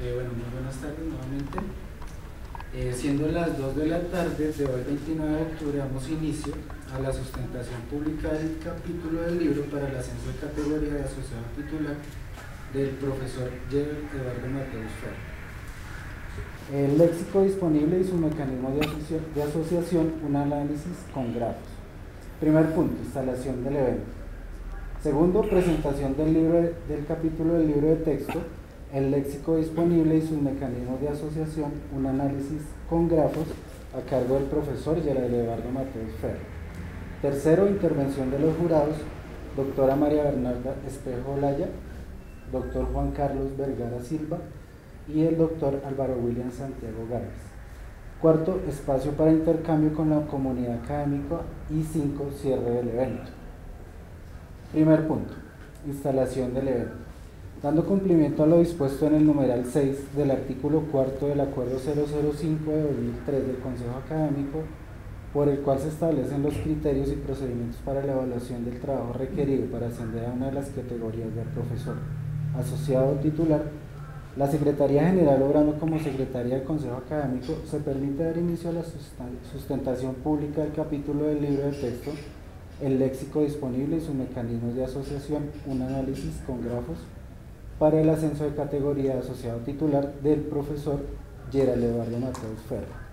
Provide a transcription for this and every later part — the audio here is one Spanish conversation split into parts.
Eh, bueno, muy buenas tardes nuevamente. Eh, siendo las 2 de la tarde de hoy 29 de octubre damos inicio a la sustentación pública del capítulo del libro para el ascenso de categoría de asociado titular del profesor Eduardo Mateus Ferro. El léxico disponible y su mecanismo de asociación, un análisis con grafos. Primer punto, instalación del evento. Segundo, presentación del, libro del capítulo del libro de texto el léxico disponible y sus mecanismos de asociación, un análisis con grafos a cargo del profesor Gerard Eduardo Mateus Ferro. Tercero, intervención de los jurados, doctora María Bernarda Espejo Laya, doctor Juan Carlos Vergara Silva y el doctor Álvaro William Santiago Gárvez. Cuarto, espacio para intercambio con la comunidad académica y cinco, cierre del evento. Primer punto, instalación del evento dando cumplimiento a lo dispuesto en el numeral 6 del artículo 4 del Acuerdo 005 de 2003 del Consejo Académico, por el cual se establecen los criterios y procedimientos para la evaluación del trabajo requerido para ascender a una de las categorías del profesor asociado titular, la Secretaría General, obrando como Secretaría del Consejo Académico, se permite dar inicio a la sustentación pública del capítulo del libro de texto, el léxico disponible y sus mecanismos de asociación, un análisis con grafos, para el ascenso de categoría asociado titular del profesor Gerald Eduardo Mateus Ferro.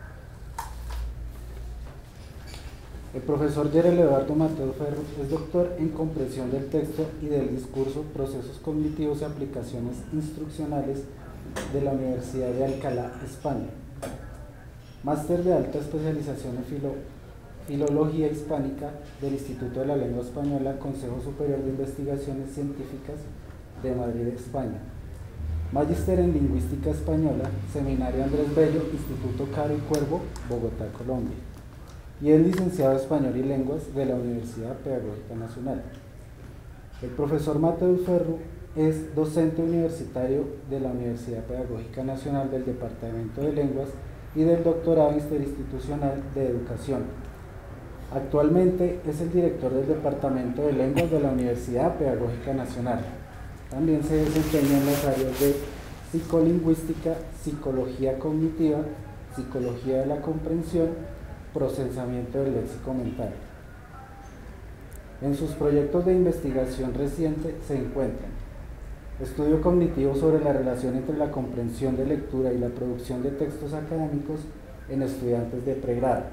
El profesor Gerald Eduardo Mateus Ferro es doctor en comprensión del texto y del discurso, procesos cognitivos y aplicaciones instruccionales de la Universidad de Alcalá, España. Máster de alta especialización en Filología Hispánica del Instituto de la Lengua Española, Consejo Superior de Investigaciones Científicas de Madrid, España. Magíster en Lingüística Española, Seminario Andrés Bello, Instituto Caro y Cuervo, Bogotá, Colombia. Y es licenciado en Español y Lenguas de la Universidad Pedagógica Nacional. El profesor Mateo Ferro es docente universitario de la Universidad Pedagógica Nacional del Departamento de Lenguas y del Doctorado Interinstitucional de Educación. Actualmente es el director del Departamento de Lenguas de la Universidad Pedagógica Nacional. También se desempeña en las áreas de psicolingüística, psicología cognitiva, psicología de la comprensión, procesamiento del léxico mental. En sus proyectos de investigación reciente se encuentran estudio cognitivo sobre la relación entre la comprensión de lectura y la producción de textos académicos en estudiantes de pregrado,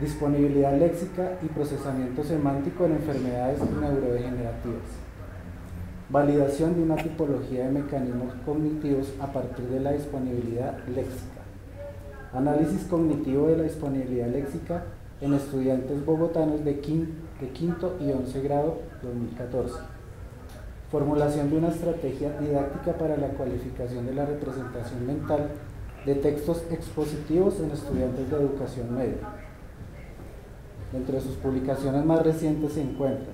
disponibilidad léxica y procesamiento semántico en enfermedades neurodegenerativas Validación de una tipología de mecanismos cognitivos a partir de la disponibilidad léxica. Análisis cognitivo de la disponibilidad léxica en estudiantes bogotanos de quinto y once grado 2014. Formulación de una estrategia didáctica para la cualificación de la representación mental de textos expositivos en estudiantes de educación media. Entre sus publicaciones más recientes se encuentran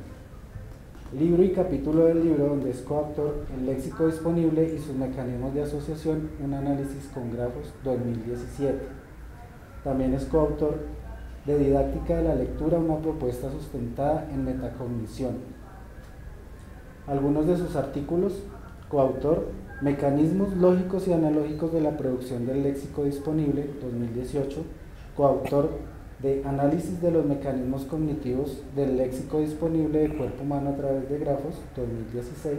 Libro y capítulo del libro donde es coautor El léxico disponible y sus mecanismos de asociación, un análisis con grafos 2017. También es coautor de Didáctica de la Lectura, una propuesta sustentada en metacognición. Algunos de sus artículos, coautor Mecanismos lógicos y analógicos de la producción del léxico disponible 2018, coautor de análisis de los mecanismos cognitivos del léxico disponible del cuerpo humano a través de grafos, 2016.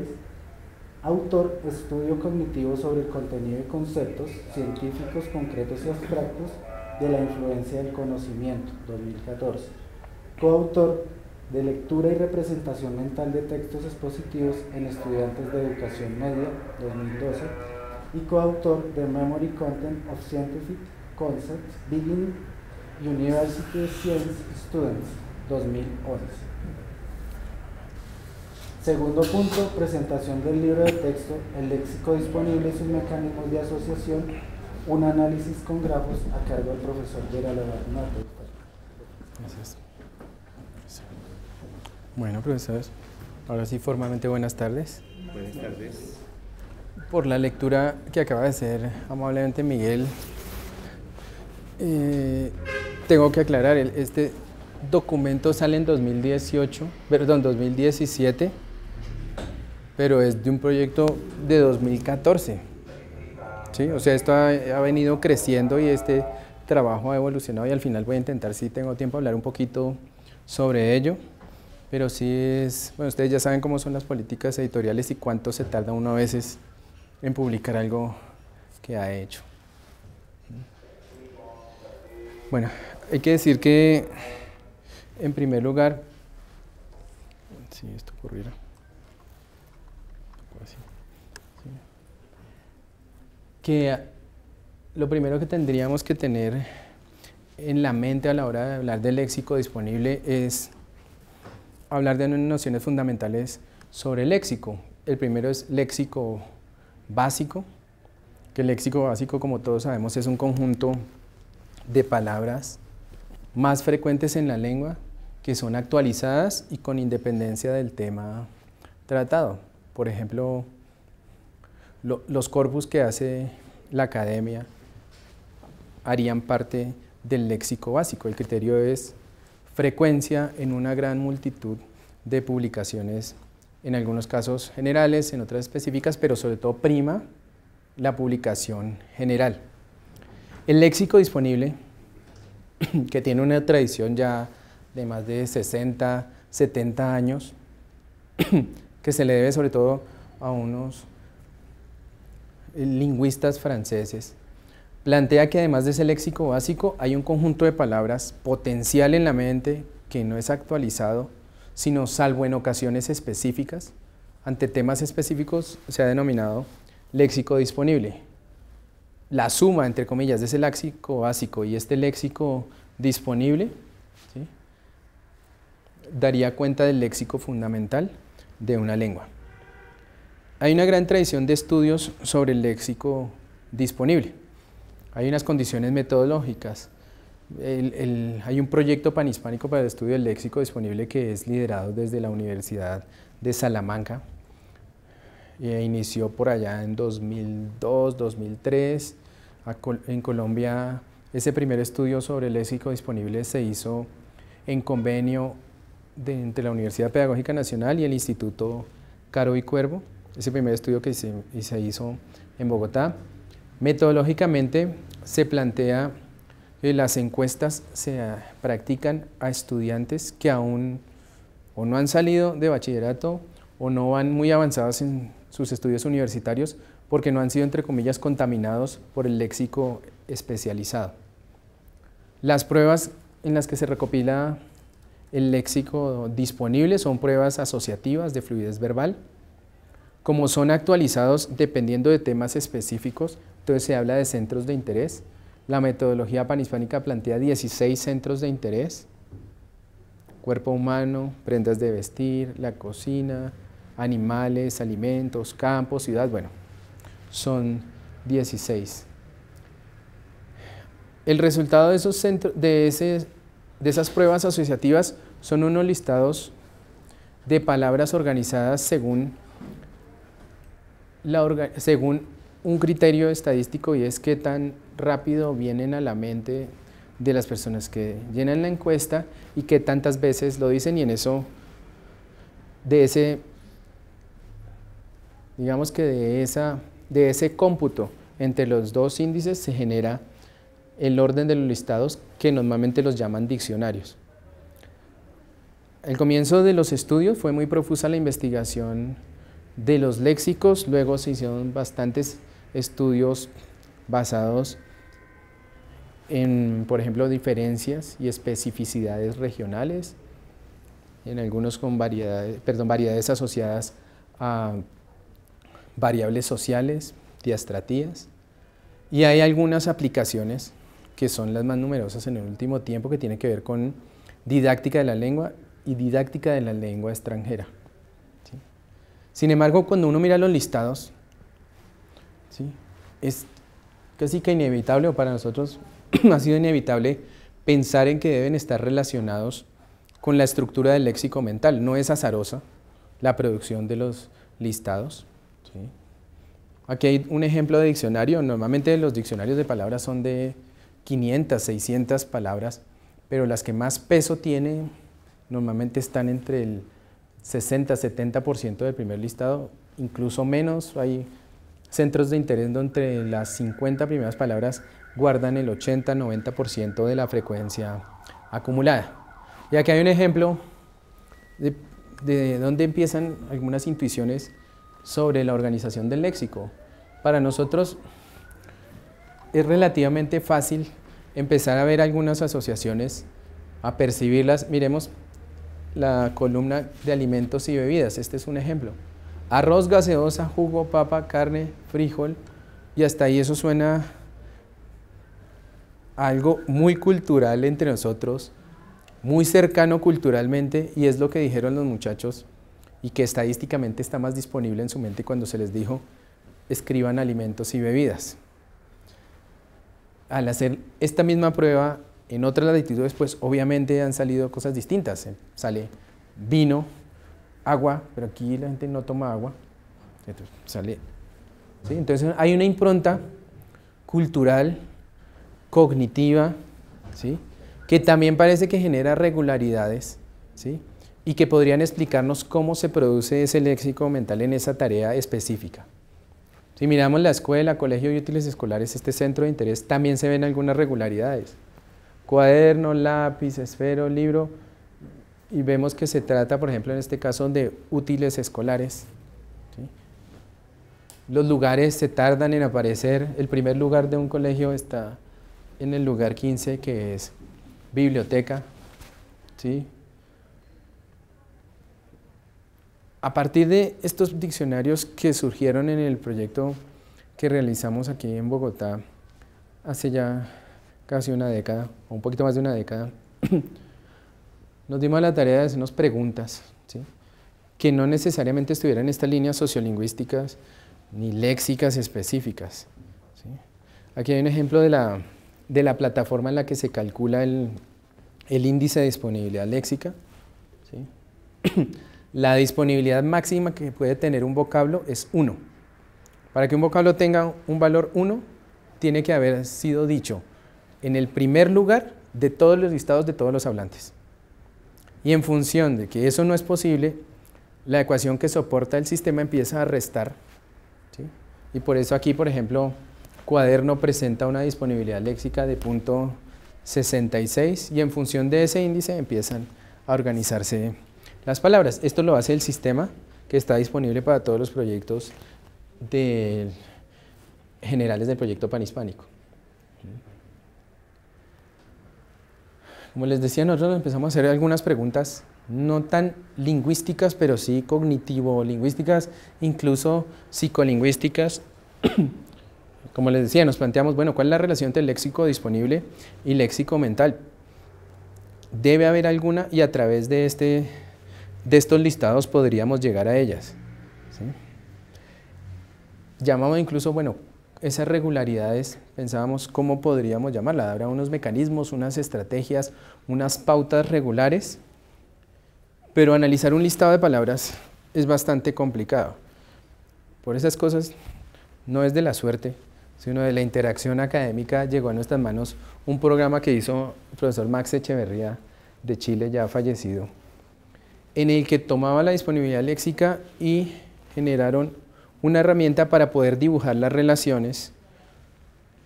Autor, estudio cognitivo sobre el contenido de conceptos científicos concretos y abstractos de la influencia del conocimiento, 2014. Coautor de lectura y representación mental de textos expositivos en estudiantes de educación media, 2012. Y coautor de Memory Content of Scientific Concepts, Beginning University Science Students 2011. Segundo punto, presentación del libro de texto, el léxico disponible y sus mecanismos de asociación, un análisis con grafos a cargo del profesor Gerald Martínez. Gracias. Bueno, profesores, ahora sí formalmente buenas tardes. Buenas tardes. Por la lectura que acaba de hacer amablemente Miguel, eh, tengo que aclarar, este documento sale en 2018, perdón, 2017, pero es de un proyecto de 2014. ¿sí? O sea, esto ha, venido creciendo y este trabajo ha evolucionado y al final voy a intentar, si tengo tiempo, hablar un poquito sobre ello. Pero sí es, bueno, ustedes ya saben cómo son las políticas editoriales y cuánto se tarda uno a veces en publicar algo que ha hecho. Bueno, hay que decir que, en primer lugar, si esto ocurriera, que lo primero que tendríamos que tener en la mente a la hora de hablar del léxico disponible es hablar de nociones fundamentales sobre léxico. El primero es léxico básico, que el léxico básico, como todos sabemos, es un conjunto de palabras más frecuentes en la lengua que son actualizadas y con independencia del tema tratado. Por ejemplo, los corpus que hace la academia harían parte del léxico básico. El criterio es frecuencia en una gran multitud de publicaciones, en algunos casos generales, en otras específicas, pero sobre todo prima la publicación general. El léxico disponible, que tiene una tradición ya de más de 60, 70 años, que se le debe sobre todo a unos lingüistas franceses, plantea que además de ese léxico básico hay un conjunto de palabras potencial en la mente que no es actualizado, sino salvo en ocasiones específicas, ante temas específicos se ha denominado léxico disponible. La suma, entre comillas, de ese léxico básico y este léxico disponible daría cuenta del léxico fundamental de una lengua. Hay una gran tradición de estudios sobre el léxico disponible. Hay unas condiciones metodológicas. hay un proyecto panhispánico para el estudio del léxico disponible que es liderado desde la Universidad de Salamanca. E inició por allá en 2002, 2003. En Colombia ese primer estudio sobre el léxico disponible se hizo en convenio entre la Universidad Pedagógica Nacional y el Instituto Caro y Cuervo ese primer estudio que se, se hizo en Bogotá. Metodológicamente se plantea que las encuestas se practican a estudiantes que aún o no han salido de bachillerato o no van muy avanzados en sus estudios universitarios porque no han sido, entre comillas, contaminados por el léxico especializado. Las pruebas en las que se recopila el léxico disponible son pruebas asociativas de fluidez verbal, como son actualizados dependiendo de temas específicos, entonces se habla de centros de interés. La metodología panhispánica plantea 16 centros de interés, cuerpo humano, prendas de vestir, la cocina, animales, alimentos, campos, ciudad, bueno, son 16. El resultado de, esos de, ese, de esas pruebas asociativas son unos listados de palabras organizadas según según un criterio estadístico y es qué tan rápido vienen a la mente de las personas que llenan la encuesta y qué tantas veces lo dicen y en eso, de ese, digamos que de, esa, de ese cómputo entre los dos índices se genera el orden de los listados que normalmente los llaman diccionarios. El comienzo de los estudios fue muy profusa la investigación de los léxicos, luego se hicieron bastantes estudios basados en, por ejemplo, diferencias y especificidades regionales, en algunos con variedades, perdón, variedades asociadas a variables sociales, diastratías, y hay algunas aplicaciones que son las más numerosas en el último tiempo que tienen que ver con didáctica de la lengua y didáctica de la lengua extranjera. Sin embargo, cuando uno mira los listados, ¿sí? es casi que inevitable, o para nosotros ha sido inevitable, pensar en que deben estar relacionados con la estructura del léxico mental. No es azarosa la producción de los listados. Aquí hay un ejemplo de diccionario. Normalmente los diccionarios de palabras son de 500, 600 palabras, pero las que más peso tienen normalmente están entre el 60-70% del primer listado, incluso menos. Hay centros de interés donde las 50 primeras palabras guardan el 80-90% de la frecuencia acumulada. Y aquí hay un ejemplo de, de donde empiezan algunas intuiciones sobre la organización del léxico. Para nosotros es relativamente fácil empezar a ver algunas asociaciones, a percibirlas. Miremos la columna de alimentos y bebidas, este es un ejemplo. Arroz, gaseosa, jugo, papa, carne, frijol, y hasta ahí eso suena algo muy cultural entre nosotros, muy cercano culturalmente, y es lo que dijeron los muchachos, y que estadísticamente está más disponible en su mente cuando se les dijo, escriban alimentos y bebidas. Al hacer esta misma prueba en otras latitudes, pues obviamente han salido cosas distintas. Sale vino, agua, pero aquí la gente no toma agua. Entonces, sale. Entonces hay una impronta cultural, cognitiva, ¿sí? que también parece que genera regularidades ¿sí? Y que podrían explicarnos cómo se produce ese léxico mental en esa tarea específica. Si miramos la escuela, colegio y útiles escolares, este centro de interés, también se ven algunas regularidades cuaderno, lápiz, esfero, libro, y vemos que se trata, por ejemplo, en este caso, de útiles escolares. Los lugares se tardan en aparecer. El primer lugar de un colegio está en el lugar 15, que es biblioteca. ¿sí? A partir de estos diccionarios que surgieron en el proyecto que realizamos aquí en Bogotá hace ya casi una década, o un poquito más de una década, nos dimos la tarea de hacernos preguntas, que no necesariamente estuvieran en estas líneas sociolingüísticas ni léxicas específicas. Aquí hay un ejemplo de la, de la, plataforma en la que se calcula el, el índice de disponibilidad léxica. La disponibilidad máxima que puede tener un vocablo es 1. Para que un vocablo tenga un valor 1, tiene que haber sido dicho en el primer lugar de todos los listados de todos los hablantes. Y en función de que eso no es posible, la ecuación que soporta el sistema empieza a restar. Y por eso aquí, por ejemplo, cuaderno presenta una disponibilidad léxica de punto 66 y en función de ese índice empiezan a organizarse las palabras. Esto lo hace el sistema que está disponible para todos los proyectos generales del proyecto panhispánico. Como les decía, nosotros empezamos a hacer algunas preguntas no tan lingüísticas, pero sí cognitivo-lingüísticas, incluso psicolingüísticas. Como les decía, nos planteamos, bueno, ¿cuál es la relación entre léxico disponible y léxico mental? Debe haber alguna y a través de, este, de estos listados podríamos llegar a ellas. Llamamos incluso, bueno, esas regularidades pensábamos cómo podríamos llamarla. Habrá unos mecanismos, unas estrategias, unas pautas regulares, pero analizar un listado de palabras es bastante complicado. Por esas cosas no es de la suerte, sino de la interacción académica llegó a nuestras manos un programa que hizo el profesor Max Echeverría de Chile, ya fallecido, en el que tomaba la disponibilidad léxica y generaron una herramienta para poder dibujar las relaciones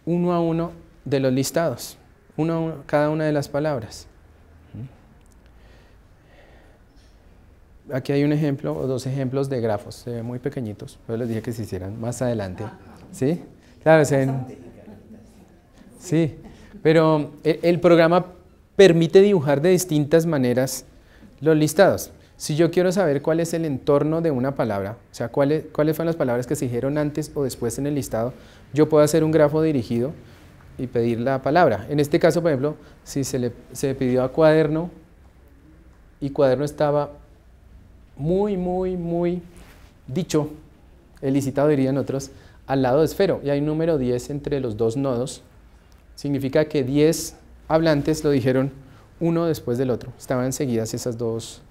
uno a uno de los listados, uno a cada una de las palabras. Aquí hay un ejemplo o dos ejemplos de grafos, muy pequeñitos, yo les dije que se hicieran más adelante. ¿Sí? Claro, sí, pero el programa permite dibujar de distintas maneras los listados. Si yo quiero saber cuál es el entorno de una palabra, o sea, cuáles, cuáles fueron las palabras que se dijeron antes o después en el listado, yo puedo hacer un grafo dirigido y pedir la palabra. En este caso, por ejemplo, si se le, se pidió a cuaderno y cuaderno estaba muy, muy, muy dicho, elicitado dirían otros, al lado de esfero y hay número 10 entre los dos nodos, significa que 10 hablantes lo dijeron uno después del otro, estaban seguidas esas dos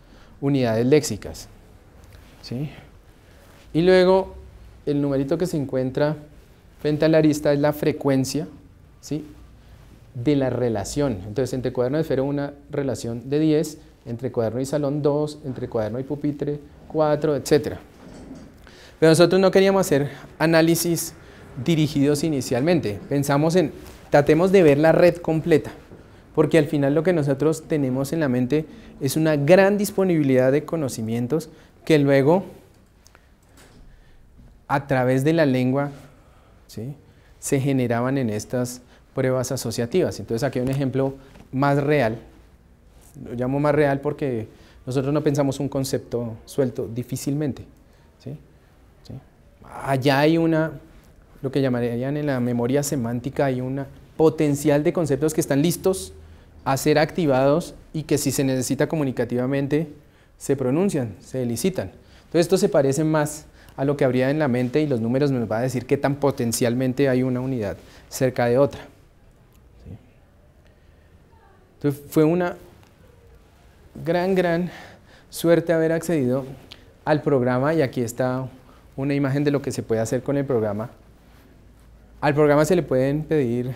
unidades léxicas. ¿sí? Y luego el numerito que se encuentra frente a la arista es la frecuencia ¿sí? de la relación. Entonces, entre cuaderno y esfero una relación de 10, entre cuaderno y salón 2, entre cuaderno y pupitre 4, etc. Pero nosotros no queríamos hacer análisis dirigidos inicialmente. Pensamos en, tratemos de ver la red completa, porque al final lo que nosotros tenemos en la mente es una gran disponibilidad de conocimientos que luego a través de la lengua ¿sí? se generaban en estas pruebas asociativas. Entonces aquí hay un ejemplo más real, lo llamo más real porque nosotros no pensamos un concepto suelto difícilmente. ¿sí? Allá hay una, lo que llamarían en la memoria semántica, hay un potencial de conceptos que están listos a ser activados y que si se necesita comunicativamente se pronuncian, se elicitan. Entonces esto se parece más a lo que habría en la mente y los números nos van a decir qué tan potencialmente hay una unidad cerca de otra. Entonces fue una gran, gran suerte haber accedido al programa y aquí está una imagen de lo que se puede hacer con el programa. Al programa se le pueden pedir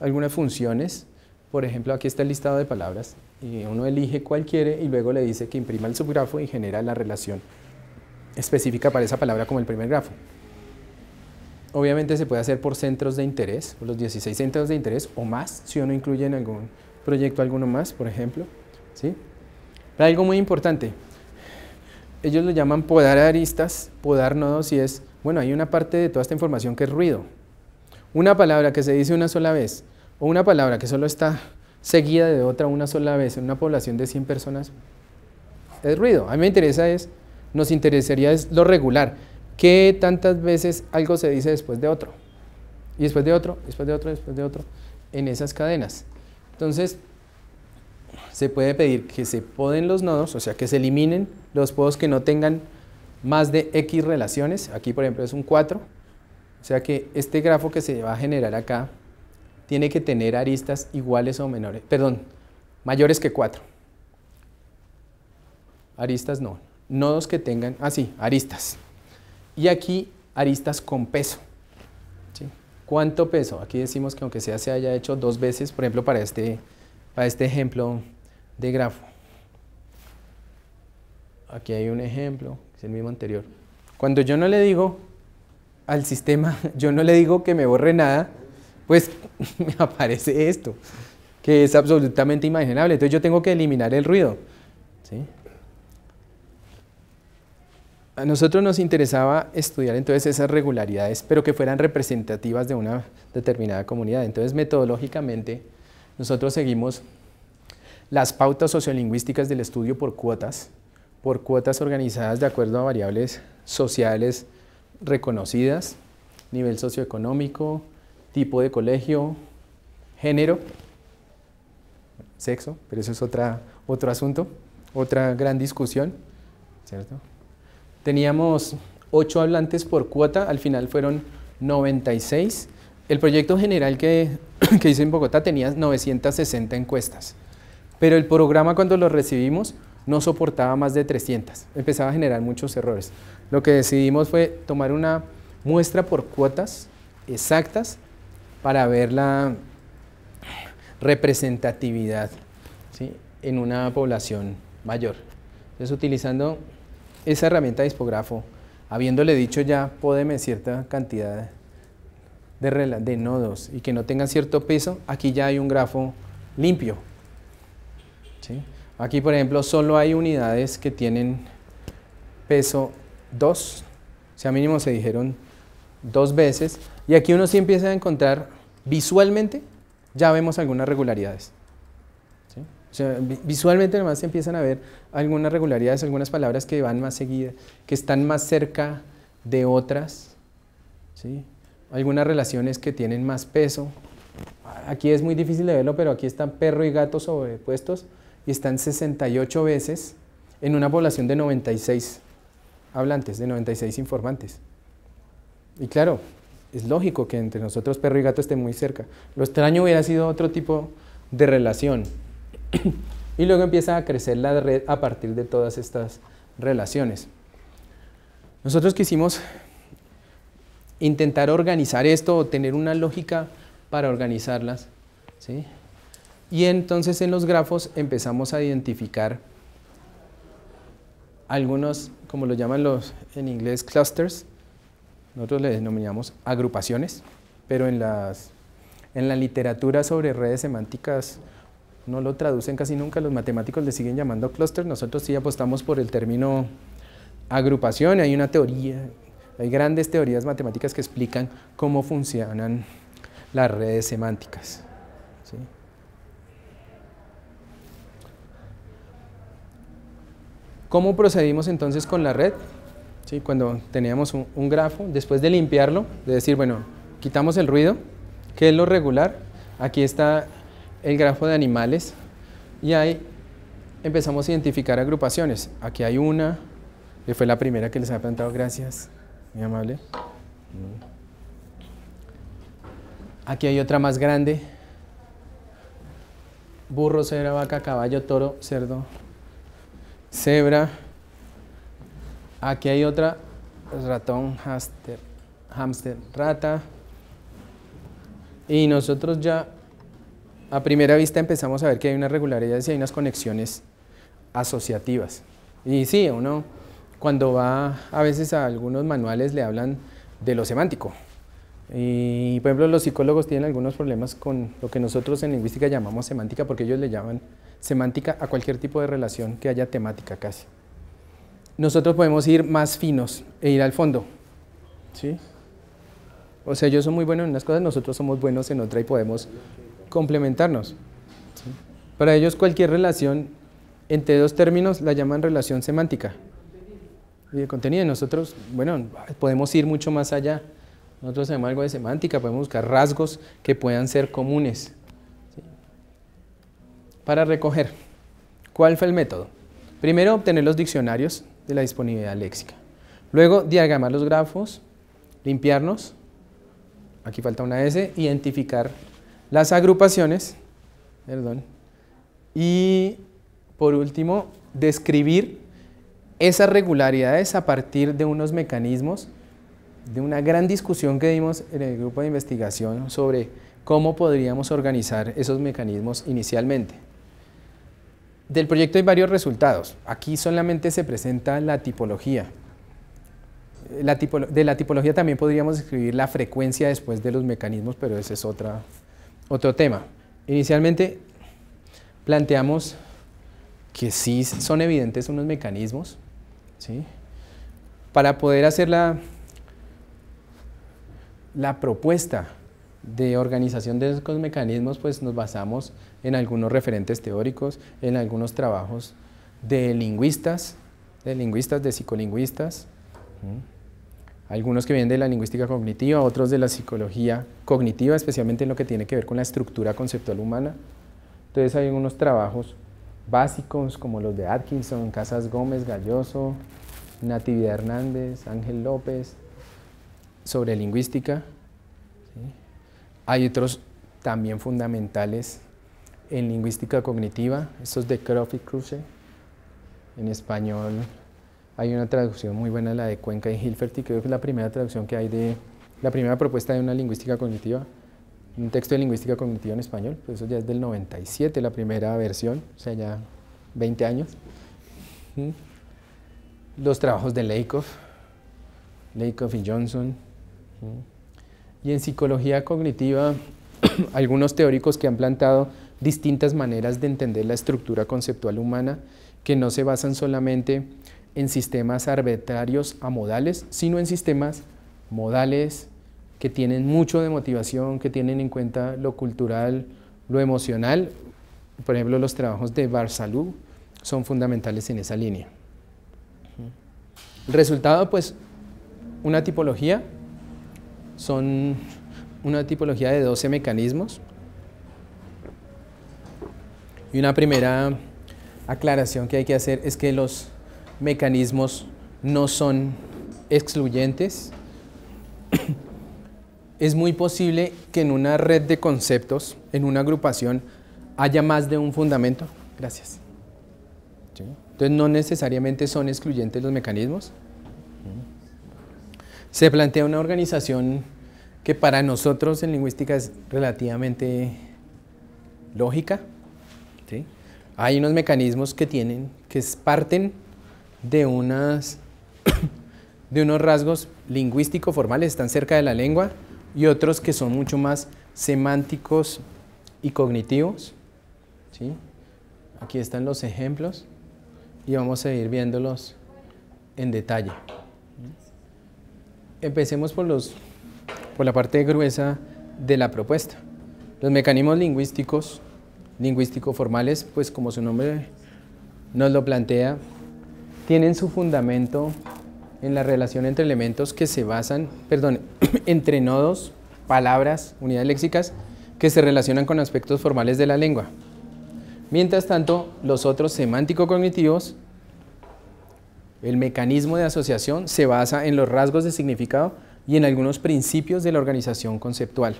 algunas funciones, por ejemplo aquí está el listado de palabras y uno elige cuál quiere y luego le dice que imprima el subgrafo y genera la relación específica para esa palabra como el primer grafo. Obviamente se puede hacer por centros de interés, por los 16 centros de interés o más, si uno incluye en algún proyecto alguno más, por ejemplo. ¿sí? Pero algo muy importante, ellos lo llaman podar aristas, podar nodos y es, bueno, hay una parte de toda esta información que es ruido. Una palabra que se dice una sola vez o una palabra que solo está seguida de otra una sola vez en una población de 100 personas, es ruido. A mí me interesa es nos interesaría es lo regular. ¿Qué tantas veces algo se dice después de otro? Y después de otro, después de otro, después de otro, en esas cadenas. Entonces, se puede pedir que se poden los nodos, o sea, que se eliminen los podos que no tengan más de X relaciones. Aquí, por ejemplo, es un 4. O sea que este grafo que se va a generar acá tiene que tener aristas iguales o menores, perdón, mayores que 4. Aristas no, nodos que tengan, así, ah, aristas. Y aquí aristas con peso. ¿Cuánto peso? Aquí decimos que aunque sea se haya hecho dos veces, por ejemplo, para este, para este ejemplo de grafo. Aquí hay un ejemplo, es el mismo anterior. Cuando yo no le digo al sistema, yo no le digo que me borre nada, pues me aparece esto, que es absolutamente imaginable. Entonces yo tengo que eliminar el ruido. ¿sí? A nosotros nos interesaba estudiar entonces esas regularidades, pero que fueran representativas de una determinada comunidad. Entonces, metodológicamente, nosotros seguimos las pautas sociolingüísticas del estudio por cuotas, por cuotas organizadas de acuerdo a variables sociales reconocidas, nivel socioeconómico, tipo de colegio, género, sexo, pero eso es otra, otro asunto, otra gran discusión, ¿cierto? Teníamos ocho hablantes por cuota, al final fueron 96. El proyecto general que, que hice en Bogotá tenía 960 encuestas, pero el programa cuando lo recibimos no soportaba más de 300, empezaba a generar muchos errores. Lo que decidimos fue tomar una muestra por cuotas exactas para ver la representatividad en una población mayor. Entonces, utilizando esa herramienta de dispógrafo, habiéndole dicho ya, podeme cierta cantidad de, nodos y que no tengan cierto peso, aquí ya hay un grafo limpio. Aquí, por ejemplo, solo hay unidades que tienen peso 2, o sea, mínimo se dijeron dos veces, y aquí uno sí empieza a encontrar visualmente, ya vemos algunas regularidades. Visualmente además se empiezan a ver algunas regularidades, algunas palabras que van más seguidas, que están más cerca de otras, ¿sí? algunas relaciones que tienen más peso. Aquí es muy difícil de verlo, pero aquí están perro y gato sobrepuestos y están 68 veces en una población de 96 hablantes, de 96 informantes. Y claro, es lógico que entre nosotros perro y gato estén muy cerca. Lo extraño hubiera sido otro tipo de relación, y luego empieza a crecer la red a partir de todas estas relaciones. Nosotros quisimos intentar organizar esto o tener una lógica para organizarlas. ¿sí? Y entonces en los grafos empezamos a identificar algunos, como lo llaman los en inglés, clusters, nosotros le denominamos agrupaciones, pero en, las, en la literatura sobre redes semánticas no lo traducen casi nunca, los matemáticos le siguen llamando clusters, nosotros sí apostamos por el término agrupación, hay una teoría, hay grandes teorías matemáticas que explican cómo funcionan las redes semánticas. ¿Cómo procedimos entonces con la red? ¿Sí? Cuando teníamos un, grafo, después de limpiarlo, de decir, bueno, quitamos el ruido, ¿qué es lo regular? Aquí está el grafo de animales y ahí empezamos a identificar agrupaciones. Aquí hay una, que fue la primera que les ha plantado, gracias, muy amable. Aquí hay otra más grande. Burro, cebra, vaca, caballo, toro, cerdo, cebra. Aquí hay otra, ratón, hámster, rata. Y nosotros ya a primera vista empezamos a ver que hay unas regularidades y hay unas conexiones asociativas. Y sí, uno cuando va a veces a algunos manuales le hablan de lo semántico. Y por ejemplo los psicólogos tienen algunos problemas con lo que nosotros en lingüística llamamos semántica porque ellos le llaman semántica a cualquier tipo de relación que haya temática casi. Nosotros podemos ir más finos e ir al fondo. ¿sí? O sea, ellos son muy buenos en unas cosas, nosotros somos buenos en otra y podemos complementarnos. Para ellos cualquier relación entre dos términos la llaman relación semántica. Y de contenido, nosotros, bueno, podemos ir mucho más allá. Nosotros sabemos algo de semántica, podemos buscar rasgos que puedan ser comunes. Para recoger, ¿cuál fue el método? Primero, obtener los diccionarios de la disponibilidad léxica. Luego, diagramar los grafos, limpiarnos, aquí falta una S, identificar las agrupaciones, perdón, y por último, describir esas regularidades a partir de unos mecanismos, de una gran discusión que dimos en el grupo de investigación sobre cómo podríamos organizar esos mecanismos inicialmente. Del proyecto hay varios resultados. Aquí solamente se presenta la tipología. de la tipología también podríamos escribir la frecuencia después de los mecanismos, pero ese es otro tema. Inicialmente planteamos que sí son evidentes unos mecanismos, ¿sí? Para poder hacer la, la propuesta de organización de esos mecanismos, pues nos basamos en algunos referentes teóricos, en algunos trabajos de lingüistas, de lingüistas, de psicolingüistas, algunos que vienen de la lingüística cognitiva, otros de la psicología cognitiva, especialmente en lo que tiene que ver con la estructura conceptual humana. Entonces hay unos trabajos básicos como los de Atkinson, Casas Gómez, Galloso, Natividad Hernández, Ángel López, sobre lingüística. Hay otros también fundamentales en lingüística cognitiva, estos de Croft y Cruce, en español hay una traducción muy buena, la de Cuenca y Hilferty, que es la primera traducción que hay de, la primera propuesta de una lingüística cognitiva, un texto de lingüística cognitiva en español, pues eso ya es del 97, la primera versión, o sea, ya 20 años. Los trabajos de Lakoff, Lakoff y Johnson. Y en psicología cognitiva, algunos teóricos que han plantado distintas maneras de entender la estructura conceptual humana que no se basan solamente en sistemas arbitrarios a modales, sino en sistemas modales que tienen mucho de motivación, que tienen en cuenta lo cultural, lo emocional. Por ejemplo, los trabajos de Barsalú son fundamentales en esa línea. El resultado, pues, una tipología, son una tipología de 12 mecanismos. Y una primera aclaración que hay que hacer es que los mecanismos no son excluyentes. es muy posible que en una red de conceptos, en una agrupación, haya más de un fundamento. Gracias. Entonces no necesariamente son excluyentes los mecanismos. Se plantea una organización que para nosotros en lingüística es relativamente lógica. Hay unos mecanismos que tienen, que parten de, unas, de unos rasgos lingüístico-formales, están cerca de la lengua, y otros que son mucho más semánticos y cognitivos. ¿sí? Aquí están los ejemplos y vamos a ir viéndolos en detalle. Empecemos por, la parte gruesa de la propuesta. Los mecanismos lingüísticos, lingüístico-formales, pues como su nombre nos lo plantea, tienen su fundamento en la relación entre elementos que se basan, perdón, entre nodos, palabras, unidades léxicas, que se relacionan con aspectos formales de la lengua. Mientras tanto, los otros semántico-cognitivos, el mecanismo de asociación se basa en los rasgos de significado y en algunos principios de la organización conceptual.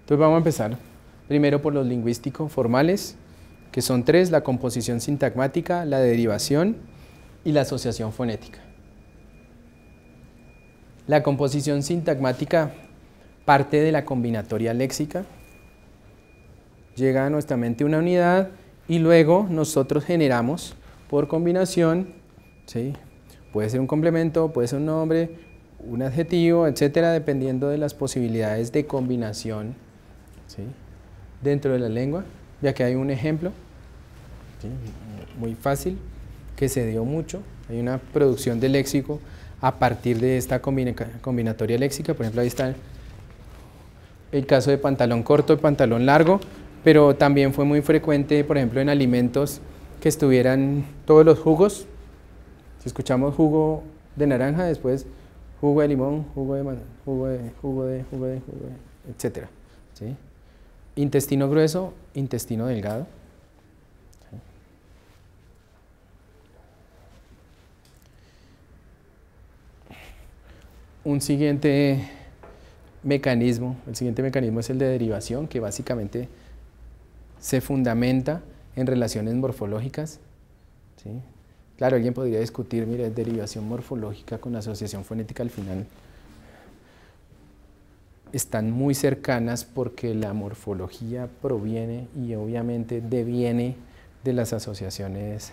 Entonces vamos a empezar primero por los lingüístico-formales, que son tres, la composición sintagmática, la derivación y la asociación fonética. La composición sintagmática parte de la combinatoria léxica, llega a nuestra mente una unidad y luego nosotros generamos por combinación, ¿sí? puede ser un complemento, puede ser un nombre, un adjetivo, etcétera, dependiendo de las posibilidades de combinación ¿sí? dentro de la lengua. Ya que hay un ejemplo muy fácil que se dio mucho. Hay una producción de léxico a partir de esta combinatoria léxica. Por ejemplo, ahí está el caso de pantalón corto y pantalón largo pero también fue muy frecuente, por ejemplo, en alimentos que estuvieran todos los jugos. Si escuchamos jugo de naranja, después jugo de limón, jugo de, jugo de, jugo de, jugo de, jugo de etc. Intestino grueso, intestino delgado. Un siguiente mecanismo, el siguiente mecanismo es el de derivación, que básicamente se fundamenta en relaciones morfológicas. ¿sí? Claro, alguien podría discutir, mire, derivación morfológica con asociación fonética al final están muy cercanas porque la morfología proviene y obviamente deviene de las asociaciones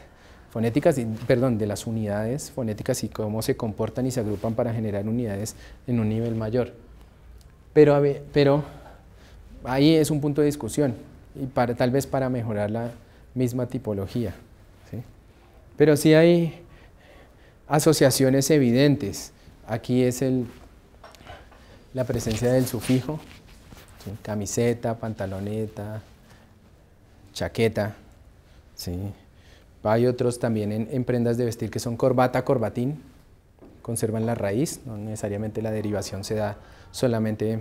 fonéticas, perdón, de las unidades fonéticas y cómo se comportan y se agrupan para generar unidades en un nivel mayor. Pero, pero ahí es un punto de discusión y para, tal vez para mejorar la misma tipología. Pero sí hay asociaciones evidentes. Aquí es el, la presencia del sufijo, camiseta, pantaloneta, chaqueta. ¿sí? Hay otros también en, en, prendas de vestir que son corbata, corbatín, conservan la raíz, no necesariamente la derivación se da solamente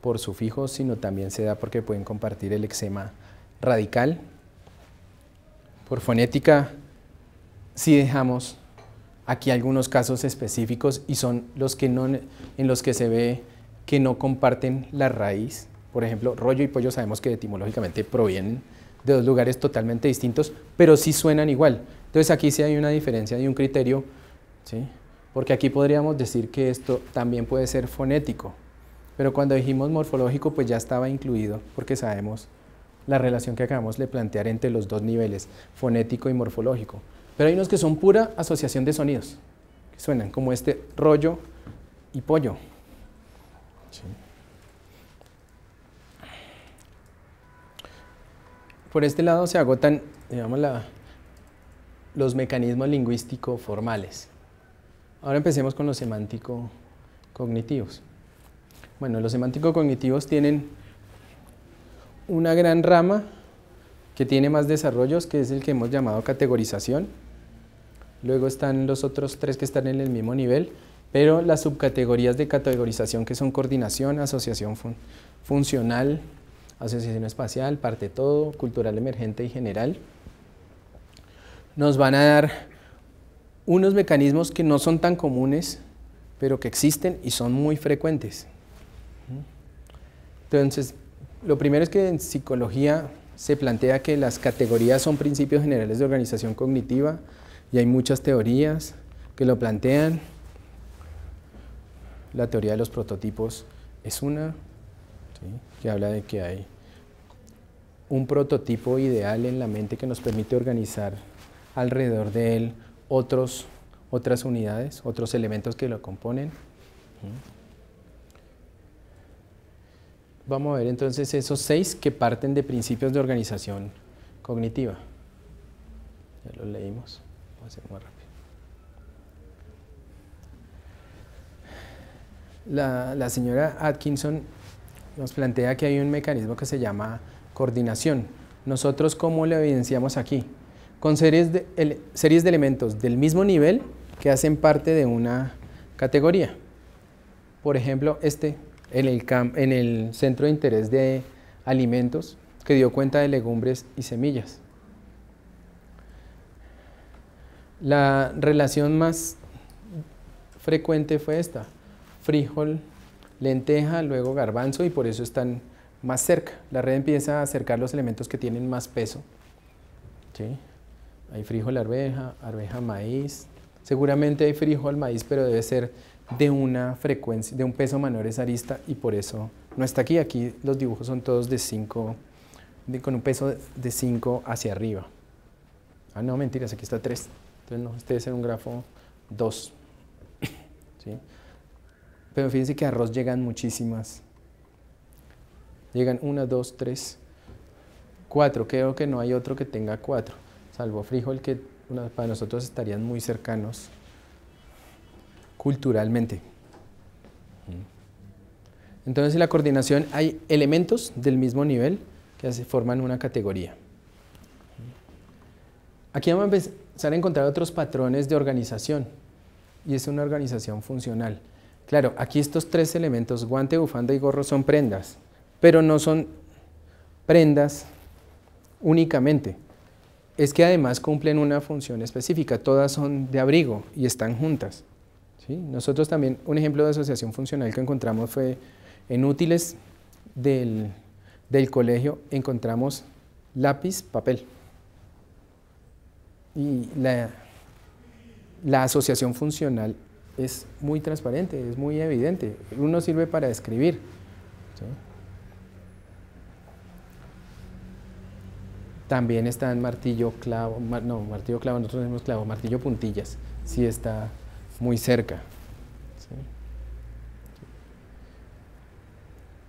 por sufijos, sino también se da porque pueden compartir el eczema radical. Por fonética, si dejamos aquí algunos casos específicos y son los que no, en los que se ve que no comparten la raíz. Por ejemplo, rollo y pollo sabemos que etimológicamente provienen de dos lugares totalmente distintos, pero sí suenan igual. Entonces aquí sí hay una diferencia y un criterio, ¿sí? porque aquí podríamos decir que esto también puede ser fonético, pero cuando dijimos morfológico, pues ya estaba incluido, porque sabemos la relación que acabamos de plantear entre los dos niveles, fonético y morfológico. Pero hay unos que son pura asociación de sonidos, que suenan como este rollo y pollo. Por este lado se agotan, digamos, los mecanismos lingüístico formales. Ahora empecemos con los semántico cognitivos. Bueno, los semánticos cognitivos tienen una gran rama que tiene más desarrollos, que es el que hemos llamado categorización. Luego están los otros tres que están en el mismo nivel, pero las subcategorías de categorización que son coordinación, asociación funcional, asociación espacial, parte todo, cultural emergente y general, nos van a dar unos mecanismos que no son tan comunes, pero que existen y son muy frecuentes. Entonces, lo primero es que en psicología se plantea que las categorías son principios generales de organización cognitiva y hay muchas teorías que lo plantean. La teoría de los prototipos es una, que habla de que hay un prototipo ideal en la mente que nos permite organizar alrededor de él otros, otras unidades, otros elementos que lo componen. Vamos a ver entonces esos seis que parten de principios de organización cognitiva. Ya lo leímos. Vamos a hacer más rápido. La señora Atkinson nos plantea que hay un mecanismo que se llama coordinación. Nosotros, ¿cómo lo evidenciamos aquí? Con series de, series de elementos del mismo nivel que hacen parte de una categoría. Por ejemplo, este, en el, en el centro de interés de alimentos, que dio cuenta de legumbres y semillas. La relación más frecuente fue esta, frijol, lenteja, luego garbanzo y por eso están más cerca. La red empieza a acercar los elementos que tienen más peso. ¿Sí? Hay frijol, arveja, arveja, maíz. Seguramente hay frijol, maíz, pero debe ser de una frecuencia, de un peso menor esa arista y por eso no está aquí. Aquí los dibujos son todos de 5, con un peso de 5 hacia arriba. Ah, no, mentiras, aquí está 3. Entonces no, este debe un grafo 2. ¿Sí? Pero fíjense que arroz llegan muchísimas. Llegan una, dos, tres, cuatro. Creo que no hay otro que tenga cuatro, salvo frijol que para nosotros estarían muy cercanos culturalmente. Entonces en la coordinación hay elementos del mismo nivel que forman una categoría. Aquí vamos a empezar a encontrar otros patrones de organización y es una organización funcional. Claro, aquí estos tres elementos, guante, bufanda y gorro, son prendas, pero no son prendas únicamente. Es que además cumplen una función específica, todas son de abrigo y están juntas. ¿Sí? Nosotros también, un ejemplo de asociación funcional que encontramos fue en útiles del, del colegio, encontramos lápiz, papel. Y la, la asociación funcional es muy transparente, es muy evidente. Uno sirve para escribir. También está en martillo, clavo, no, martillo, clavo, nosotros tenemos clavo, martillo, puntillas, si está muy cerca.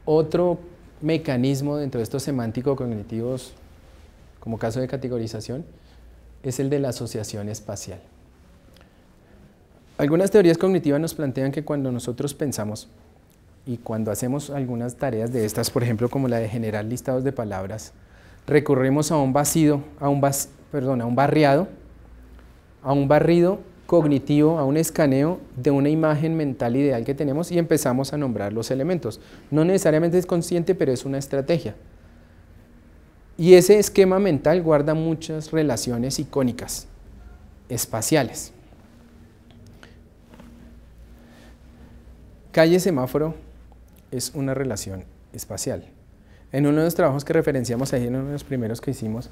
Otro mecanismo dentro de estos semántico-cognitivos, como caso de categorización, es el de la asociación espacial. Algunas teorías cognitivas nos plantean que cuando nosotros pensamos y cuando hacemos algunas tareas de estas, por ejemplo, como la de generar listados de palabras, recurrimos a un vacío, a un, perdón, a un barriado, a un barrido cognitivo, a un escaneo de una imagen mental ideal que tenemos y empezamos a nombrar los elementos. No necesariamente es consciente, pero es una estrategia. Y ese esquema mental guarda muchas relaciones icónicas, espaciales. Calle semáforo es una relación espacial. En uno de los trabajos que referenciamos ahí, en uno de los primeros que hicimos,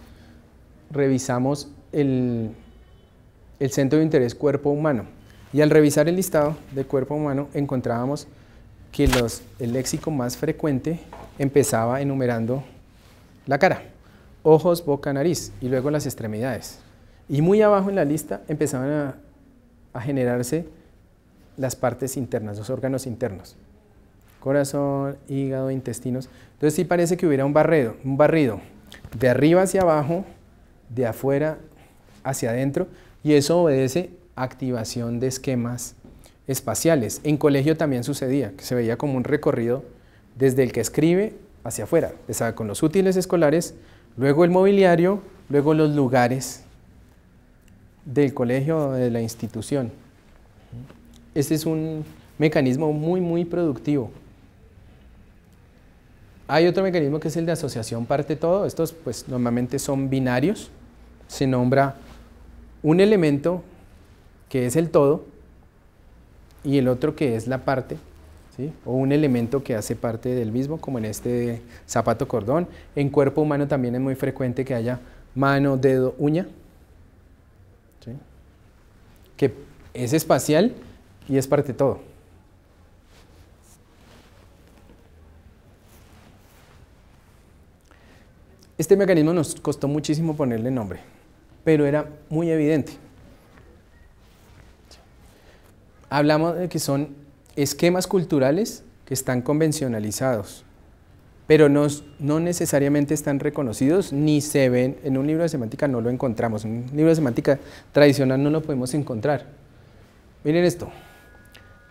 revisamos el, el centro de interés cuerpo humano. Y al revisar el listado de cuerpo humano encontrábamos que los, el léxico más frecuente empezaba enumerando la cara, ojos, boca, nariz y luego las extremidades. Y muy abajo en la lista empezaban a, a generarse las partes internas, los órganos internos. Corazón, hígado, intestinos. Entonces sí parece que hubiera un barrido, un barrido de arriba hacia abajo, de afuera hacia adentro, y eso obedece a activación de esquemas espaciales. En colegio también sucedía, que se veía como un recorrido desde el que escribe hacia afuera, con los útiles escolares, luego el mobiliario, luego los lugares del colegio o de la institución. Este es un mecanismo muy, muy productivo. Hay otro mecanismo que es el de asociación parte-todo. Estos pues normalmente son binarios. Se nombra un elemento que es el todo y el otro que es la parte, ¿sí? o un elemento que hace parte del mismo, como en este zapato cordón. En cuerpo humano también es muy frecuente que haya mano, dedo, uña, que es espacial y es parte de todo. Este mecanismo nos costó muchísimo ponerle nombre. Pero era muy evidente. Hablamos de que son esquemas culturales que están convencionalizados, pero no, necesariamente están reconocidos ni se ven. En un libro de semántica no lo encontramos, en un libro de semántica tradicional no lo podemos encontrar. Miren esto,